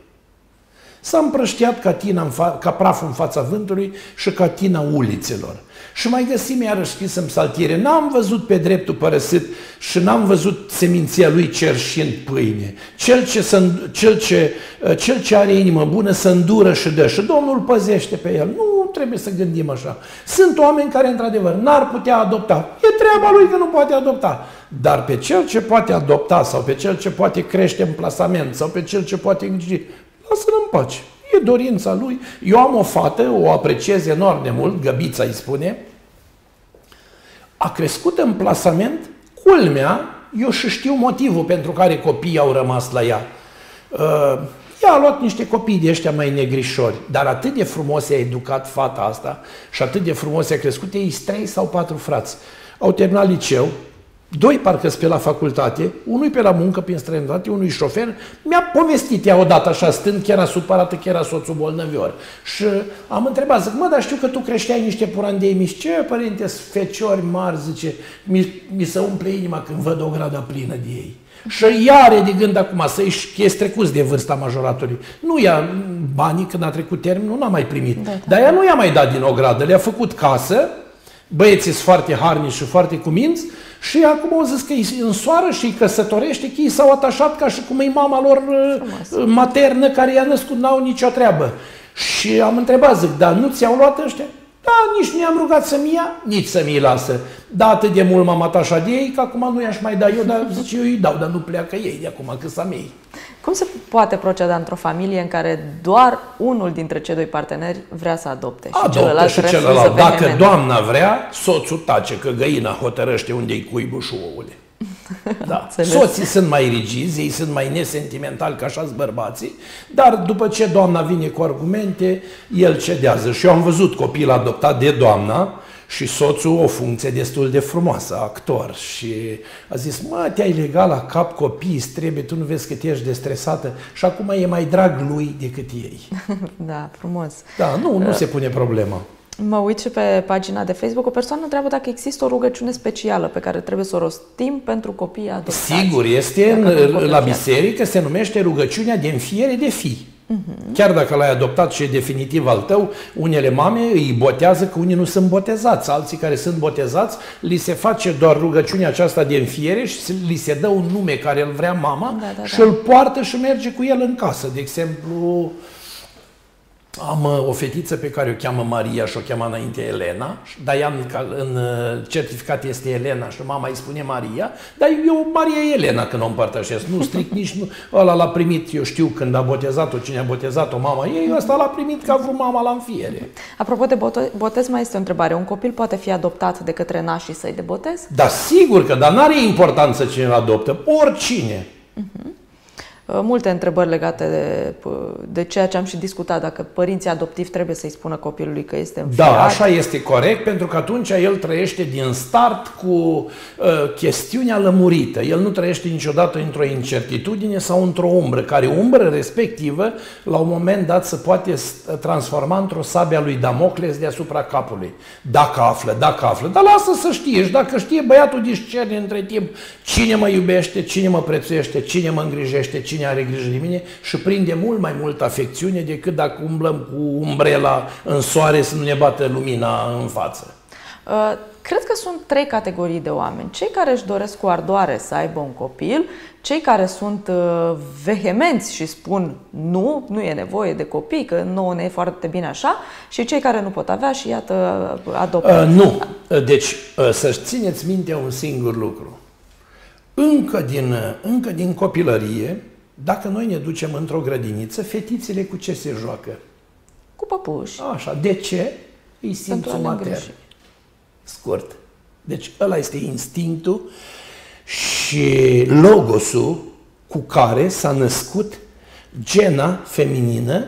S-a împrăștiat ca, tina în fa- ca praful în fața vântului și ca tina ulițelor. Și mai găsim iarăși scris în psaltire, n-am văzut pe dreptul părăsit și n-am văzut seminția lui cerșind pâine. Cel ce, să, cel, ce, cel ce are inimă bună să îndură și dă și Domnul păzește pe el. Nu trebuie să gândim așa. Sunt oameni care, într-adevăr, n-ar putea adopta. E treaba lui că nu poate adopta. Dar pe cel ce poate adopta sau pe cel ce poate crește în plasament sau pe cel ce poate îngriji, lasă-l în pace. E dorința lui. Eu am o fată, o apreciez enorm de mult, Găbița îi spune, a crescut în plasament, culmea, eu și știu motivul pentru care copiii au rămas la ea. Uh, ea a luat niște copii de ăștia mai negrișori, dar atât de frumos a educat fata asta și atât de frumos a crescut, ei trei sau patru frați. Au terminat liceu, Doi parcă pe la facultate, unul pe la muncă prin străinătate, unul șofer. Mi-a povestit ea odată așa, stând, chiar era supărată, chiar era soțul bolnăvior. Și am întrebat, zic, mă, dar știu că tu creșteai niște purandei mici. Ce, părinte, feciori mari, zice, mi, mi se umple inima când văd o gradă plină de ei. Și ea are de gând acum să-i ești trecut de vârsta majoratului. Nu ia banii când a trecut termenul, nu a mai primit. Da, da. Dar ea nu i-a mai dat din o gradă, le-a făcut casă, băieții sunt foarte harnici și foarte cuminți și acum au zis că îi însoară și îi căsătorește, că ei s-au atașat ca și cum e mama lor Frumos. Uh, maternă care i-a născut, n-au nicio treabă. Și am întrebat, zic, dar nu ți-au luat ăștia? Da, nici nu i-am rugat să-mi ia, nici să mi lasă. Da, atât de mult m-am atașat de ei, că acum nu i-aș mai da eu, dar zice, eu îi dau, dar nu pleacă ei de acum, că să mei. Cum se poate proceda într-o familie în care doar unul dintre cei doi parteneri vrea să adopte și adopte celălalt și celălalt. Dacă doamna vrea, soțul tace, că găina hotărăște unde-i cuibul și ouăle. Da. *laughs* Soții sunt mai rigizi, ei sunt mai nesentimentali ca așa bărbații, dar după ce doamna vine cu argumente, el cedează. Și eu am văzut copil adoptat de doamna și soțul o funcție destul de frumoasă, actor. Și a zis, mă, te-ai legat la cap copii, trebuie, tu nu vezi că ești destresată și acum e mai drag lui decât ei. *laughs* Da, frumos. Da, nu, nu uh. se pune problema. Mă uit și pe pagina de Facebook, o persoană întreabă dacă există o rugăciune specială pe care trebuie să o rostim pentru copiii adoptați. Sigur, este în, la biserică, se numește rugăciunea de înfiere de fii. Uh-huh. Chiar dacă l-ai adoptat și e definitiv al tău, unele mame îi botează că unii nu sunt botezați, alții care sunt botezați, li se face doar rugăciunea aceasta de înfiere și li se dă un nume care îl vrea mama da, da, și da. îl poartă și merge cu el în casă. De exemplu, am uh, o fetiță pe care o cheamă Maria și o cheamă înainte Elena, dar ea în, în uh, certificat este Elena și mama îi spune Maria, dar eu Maria e Elena când o împărtășesc, nu strict nici nu, ăla l-a primit, eu știu când a botezat-o, cine a botezat-o mama ei, ăsta l-a primit ca vreo mama la înfiere. Apropo de botez, mai este o întrebare. Un copil poate fi adoptat de către nașii săi de botez? Da, sigur că, dar n-are importanță cine îl adoptă, oricine. Uh-huh. Uh, multe întrebări legate de, de ceea ce am și discutat, dacă părinții adoptivi trebuie să-i spună copilului că este înfiat. Da, așa este corect, pentru că atunci el trăiește din start cu uh, chestiunea lămurită. El nu trăiește niciodată într-o incertitudine sau într-o umbră, care umbră respectivă, la un moment dat, se poate transforma într-o sabia lui Damocles deasupra capului. Dacă află, dacă află, dar lasă să știe și dacă știe, băiatul discerne între timp cine mă iubește, cine mă prețuiește, cine mă îngrijește, cine cine are grijă de mine și prinde mult mai mult afecțiune decât dacă umblăm cu umbrela în soare să nu ne bată lumina în față. Uh, cred că sunt trei categorii de oameni. Cei care își doresc cu ardoare să aibă un copil, cei care sunt uh, vehemenți și spun nu, nu e nevoie de copii, că nouă ne e foarte bine așa, și cei care nu pot avea și iată adoptă. Uh, nu. Deci să-și țineți minte un singur lucru. Încă din, încă din copilărie, dacă noi ne ducem într-o grădiniță, fetițele cu ce se joacă? Cu păpuși. Așa. De ce? Îi simțul matern. Scurt. Deci ăla este instinctul și logosul cu care s-a născut gena feminină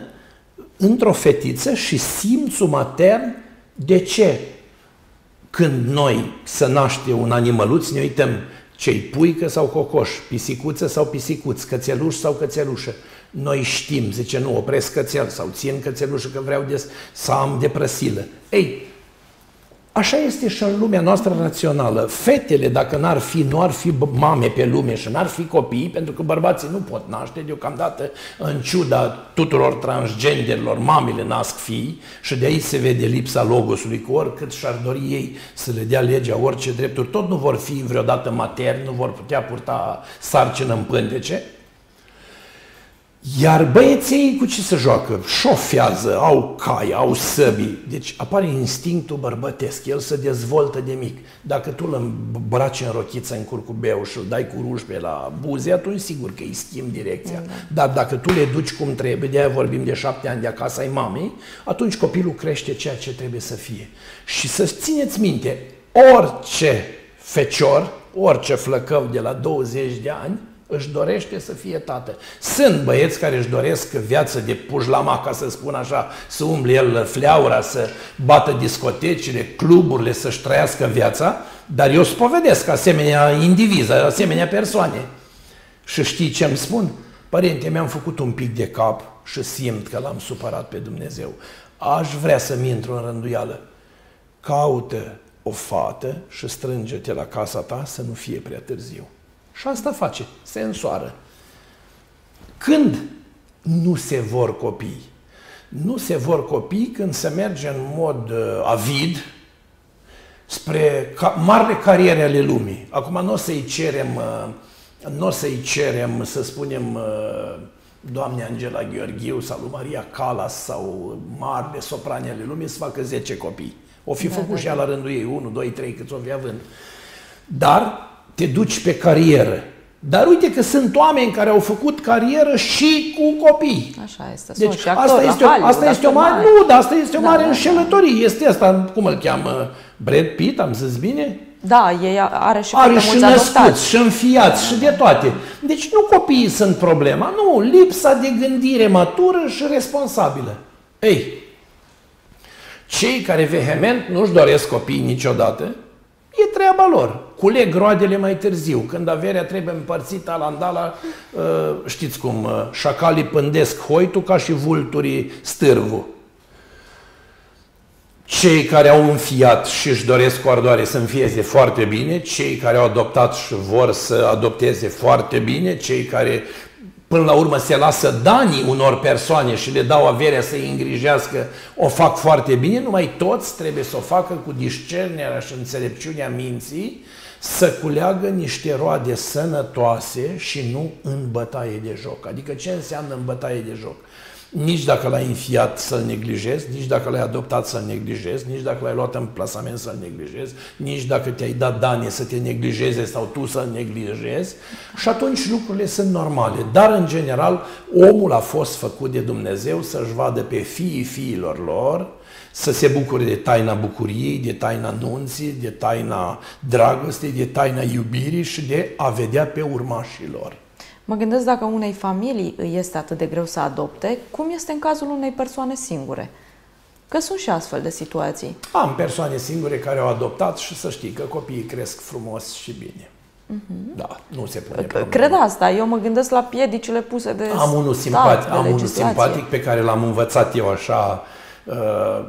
într-o fetiță și simțul matern. De ce? Când noi să naște un animăluț, ne uităm Cei puică sau cocoș, pisicuță sau pisicuț, cățeluș sau cățelușă. Noi știm, zice, nu, opresc cățel sau țin cățelușă că vreau de, să am de prăsilă. Ei, Așa este și în lumea noastră rațională. Fetele, dacă n-ar fi, nu ar fi mame pe lume și n-ar fi copii, pentru că bărbații nu pot naște deocamdată, în ciuda tuturor transgenderilor, mamele nasc fii și de aici se vede lipsa logosului, cu oricât și-ar dori ei să le dea legea orice drepturi, tot nu vor fi vreodată materni, nu vor putea purta sarcină în pântece, iar băieții cu ce se joacă? Șofează, au cai, au săbii. Deci apare instinctul bărbătesc, el se dezvoltă de mic. Dacă tu îl îmbraci în rochiță în curcubeu și îl dai cu ruj pe la buze, atunci sigur că îi schimbi direcția. Da. Dar dacă tu le duci cum trebuie, de aia vorbim de șapte ani de acasă ai mamei, atunci copilul crește ceea ce trebuie să fie. Și să țineți minte, orice fecior, orice flăcău de la 20 de ani, își dorește să fie tată. Sunt băieți care își doresc viață de pușlama, ca să spun așa, să umble el fleaura, să bată discotecile, cluburile, să-și trăiască viața, dar eu spovedesc asemenea indivizi, asemenea persoane. Și știi ce îmi spun? Părinte, mi-am făcut un pic de cap și simt că l-am supărat pe Dumnezeu. Aș vrea să-mi intru în rânduială. Caută o fată și strânge-te la casa ta să nu fie prea târziu. Și asta face, se însoară. Când nu se vor copii? Nu se vor copii când se merge în mod uh, avid spre ca, marile cariere ale lumii. Acum nu o să-i cerem, uh, nu o să-i cerem, să spunem, uh, Doamne Angela Gheorghiu sau lui Maria Calas sau marile soprani ale lumii să facă 10 copii. O fi da, făcut da, și ea da. la rândul ei, 1, 2, 3, cât o fi având. Dar te duci pe carieră. Dar uite că sunt oameni care au făcut carieră și cu copii. Așa este. Deci și actor, asta este, o, asta este o mare, nu, dar asta este o da, mare da, înșelătorie. Da. Este asta, cum îl cheamă, Brad Pitt, am zis bine? Da, ei are și are și născuți, și înfiați, și de toate. Deci nu copiii sunt problema, nu, lipsa de gândire matură și responsabilă. Ei, cei care vehement nu-și doresc copii niciodată, E treaba lor. Culeg roadele mai târziu, când averea trebuie împărțită alandala, uh, știți cum, uh, șacalii pândesc hoitul ca și vulturii stârvu. Cei care au înfiat și își doresc coardoare să înfieze foarte bine, cei care au adoptat și vor să adopteze foarte bine, cei care până la urmă se lasă danii unor persoane și le dau averea să-i îngrijească, o fac foarte bine, numai toți trebuie să o facă cu discernerea și înțelepciunea minții, să culeagă niște roade sănătoase și nu în bătaie de joc. Adică ce înseamnă în bătaie de joc? nici dacă l-ai înfiat să-l neglijezi, nici dacă l-ai adoptat să-l neglijezi, nici dacă l-ai luat în plasament să-l neglijezi, nici dacă te-ai dat dane să te neglijeze sau tu să-l neglijezi și atunci lucrurile sunt normale. Dar, în general, omul a fost făcut de Dumnezeu să-și vadă pe fiii fiilor lor, să se bucure de taina bucuriei, de taina nunții, de taina dragostei, de taina iubirii și de a vedea pe urmașii lor. Mă gândesc dacă unei familii îi este atât de greu să adopte, cum este în cazul unei persoane singure? Că sunt și astfel de situații. Am persoane singure care au adoptat și să știi că copiii cresc frumos și bine. Uh-huh. Da, nu se pune problema. Cred asta. Eu mă gândesc la piedicile puse de Am unul simpatic, stat, am unul simpatic pe care l-am învățat eu așa, uh,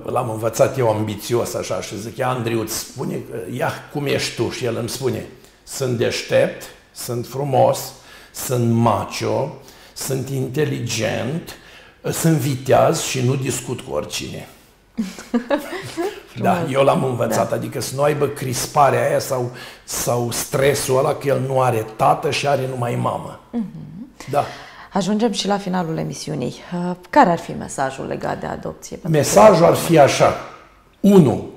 l-am învățat eu ambițios așa și zic, Andriu, îți spune, ia cum ești tu? Și el îmi spune, sunt deștept, sunt frumos, sunt macho, sunt inteligent, sunt viteaz și nu discut cu oricine. *laughs* da, eu l-am învățat, da. adică să nu aibă crisparea aia sau, sau stresul ăla că el nu are tată și are numai mamă. Mm-hmm. Da. Ajungem și la finalul emisiunii. Uh, care ar fi mesajul legat de adopție? Mesajul ar fi așa. 1.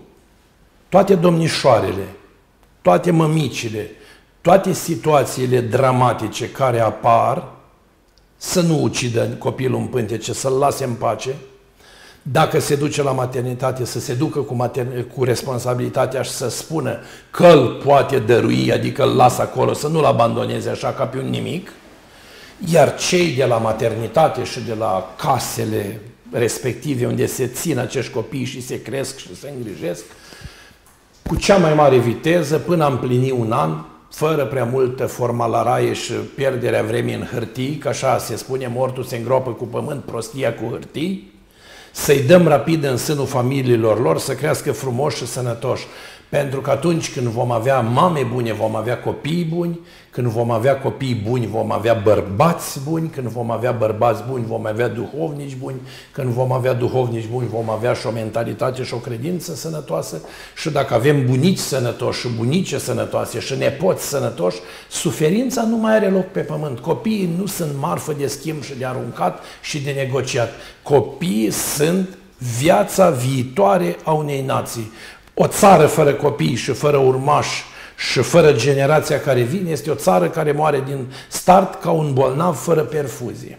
Toate domnișoarele, toate mămicile, toate situațiile dramatice care apar, să nu ucidă copilul în pântece, să-l lase în pace, dacă se duce la maternitate, să se ducă cu, matern- cu responsabilitatea și să spună că îl poate dărui, adică îl lasă acolo, să nu-l abandoneze așa ca pe un nimic, iar cei de la maternitate și de la casele respective unde se țin acești copii și se cresc și se îngrijesc, cu cea mai mare viteză, până am plinit un an, fără prea multă formalaraie și pierderea vremii în hârtii, că așa se spune, mortul se îngropă cu pământ, prostia cu hârtii, să-i dăm rapid în sânul familiilor lor să crească frumoși și sănătoși. Pentru că atunci când vom avea mame bune, vom avea copii buni, când vom avea copii buni, vom avea bărbați buni, când vom avea bărbați buni, vom avea duhovnici buni, când vom avea duhovnici buni, vom avea și o mentalitate și o credință sănătoasă și dacă avem bunici sănătoși și bunice sănătoase și nepoți sănătoși, suferința nu mai are loc pe pământ. Copiii nu sunt marfă de schimb și de aruncat și de negociat. Copiii sunt viața viitoare a unei nații. O țară fără copii și fără urmași și fără generația care vine este o țară care moare din start ca un bolnav fără perfuzie.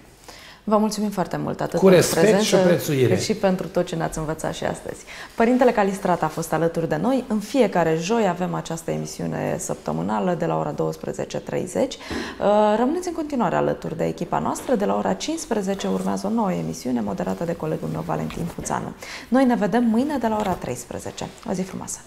Vă mulțumim foarte mult, atât Cu respect prezență, și prețuire. cât și pentru tot ce ne-ați învățat și astăzi. Părintele Calistrat a fost alături de noi. În fiecare joi avem această emisiune săptămânală de la ora 12.30. Uh, rămâneți în continuare alături de echipa noastră. De la ora 15 urmează o nouă emisiune moderată de colegul meu Valentin Fuțanu. Noi ne vedem mâine de la ora 13. O zi frumoasă!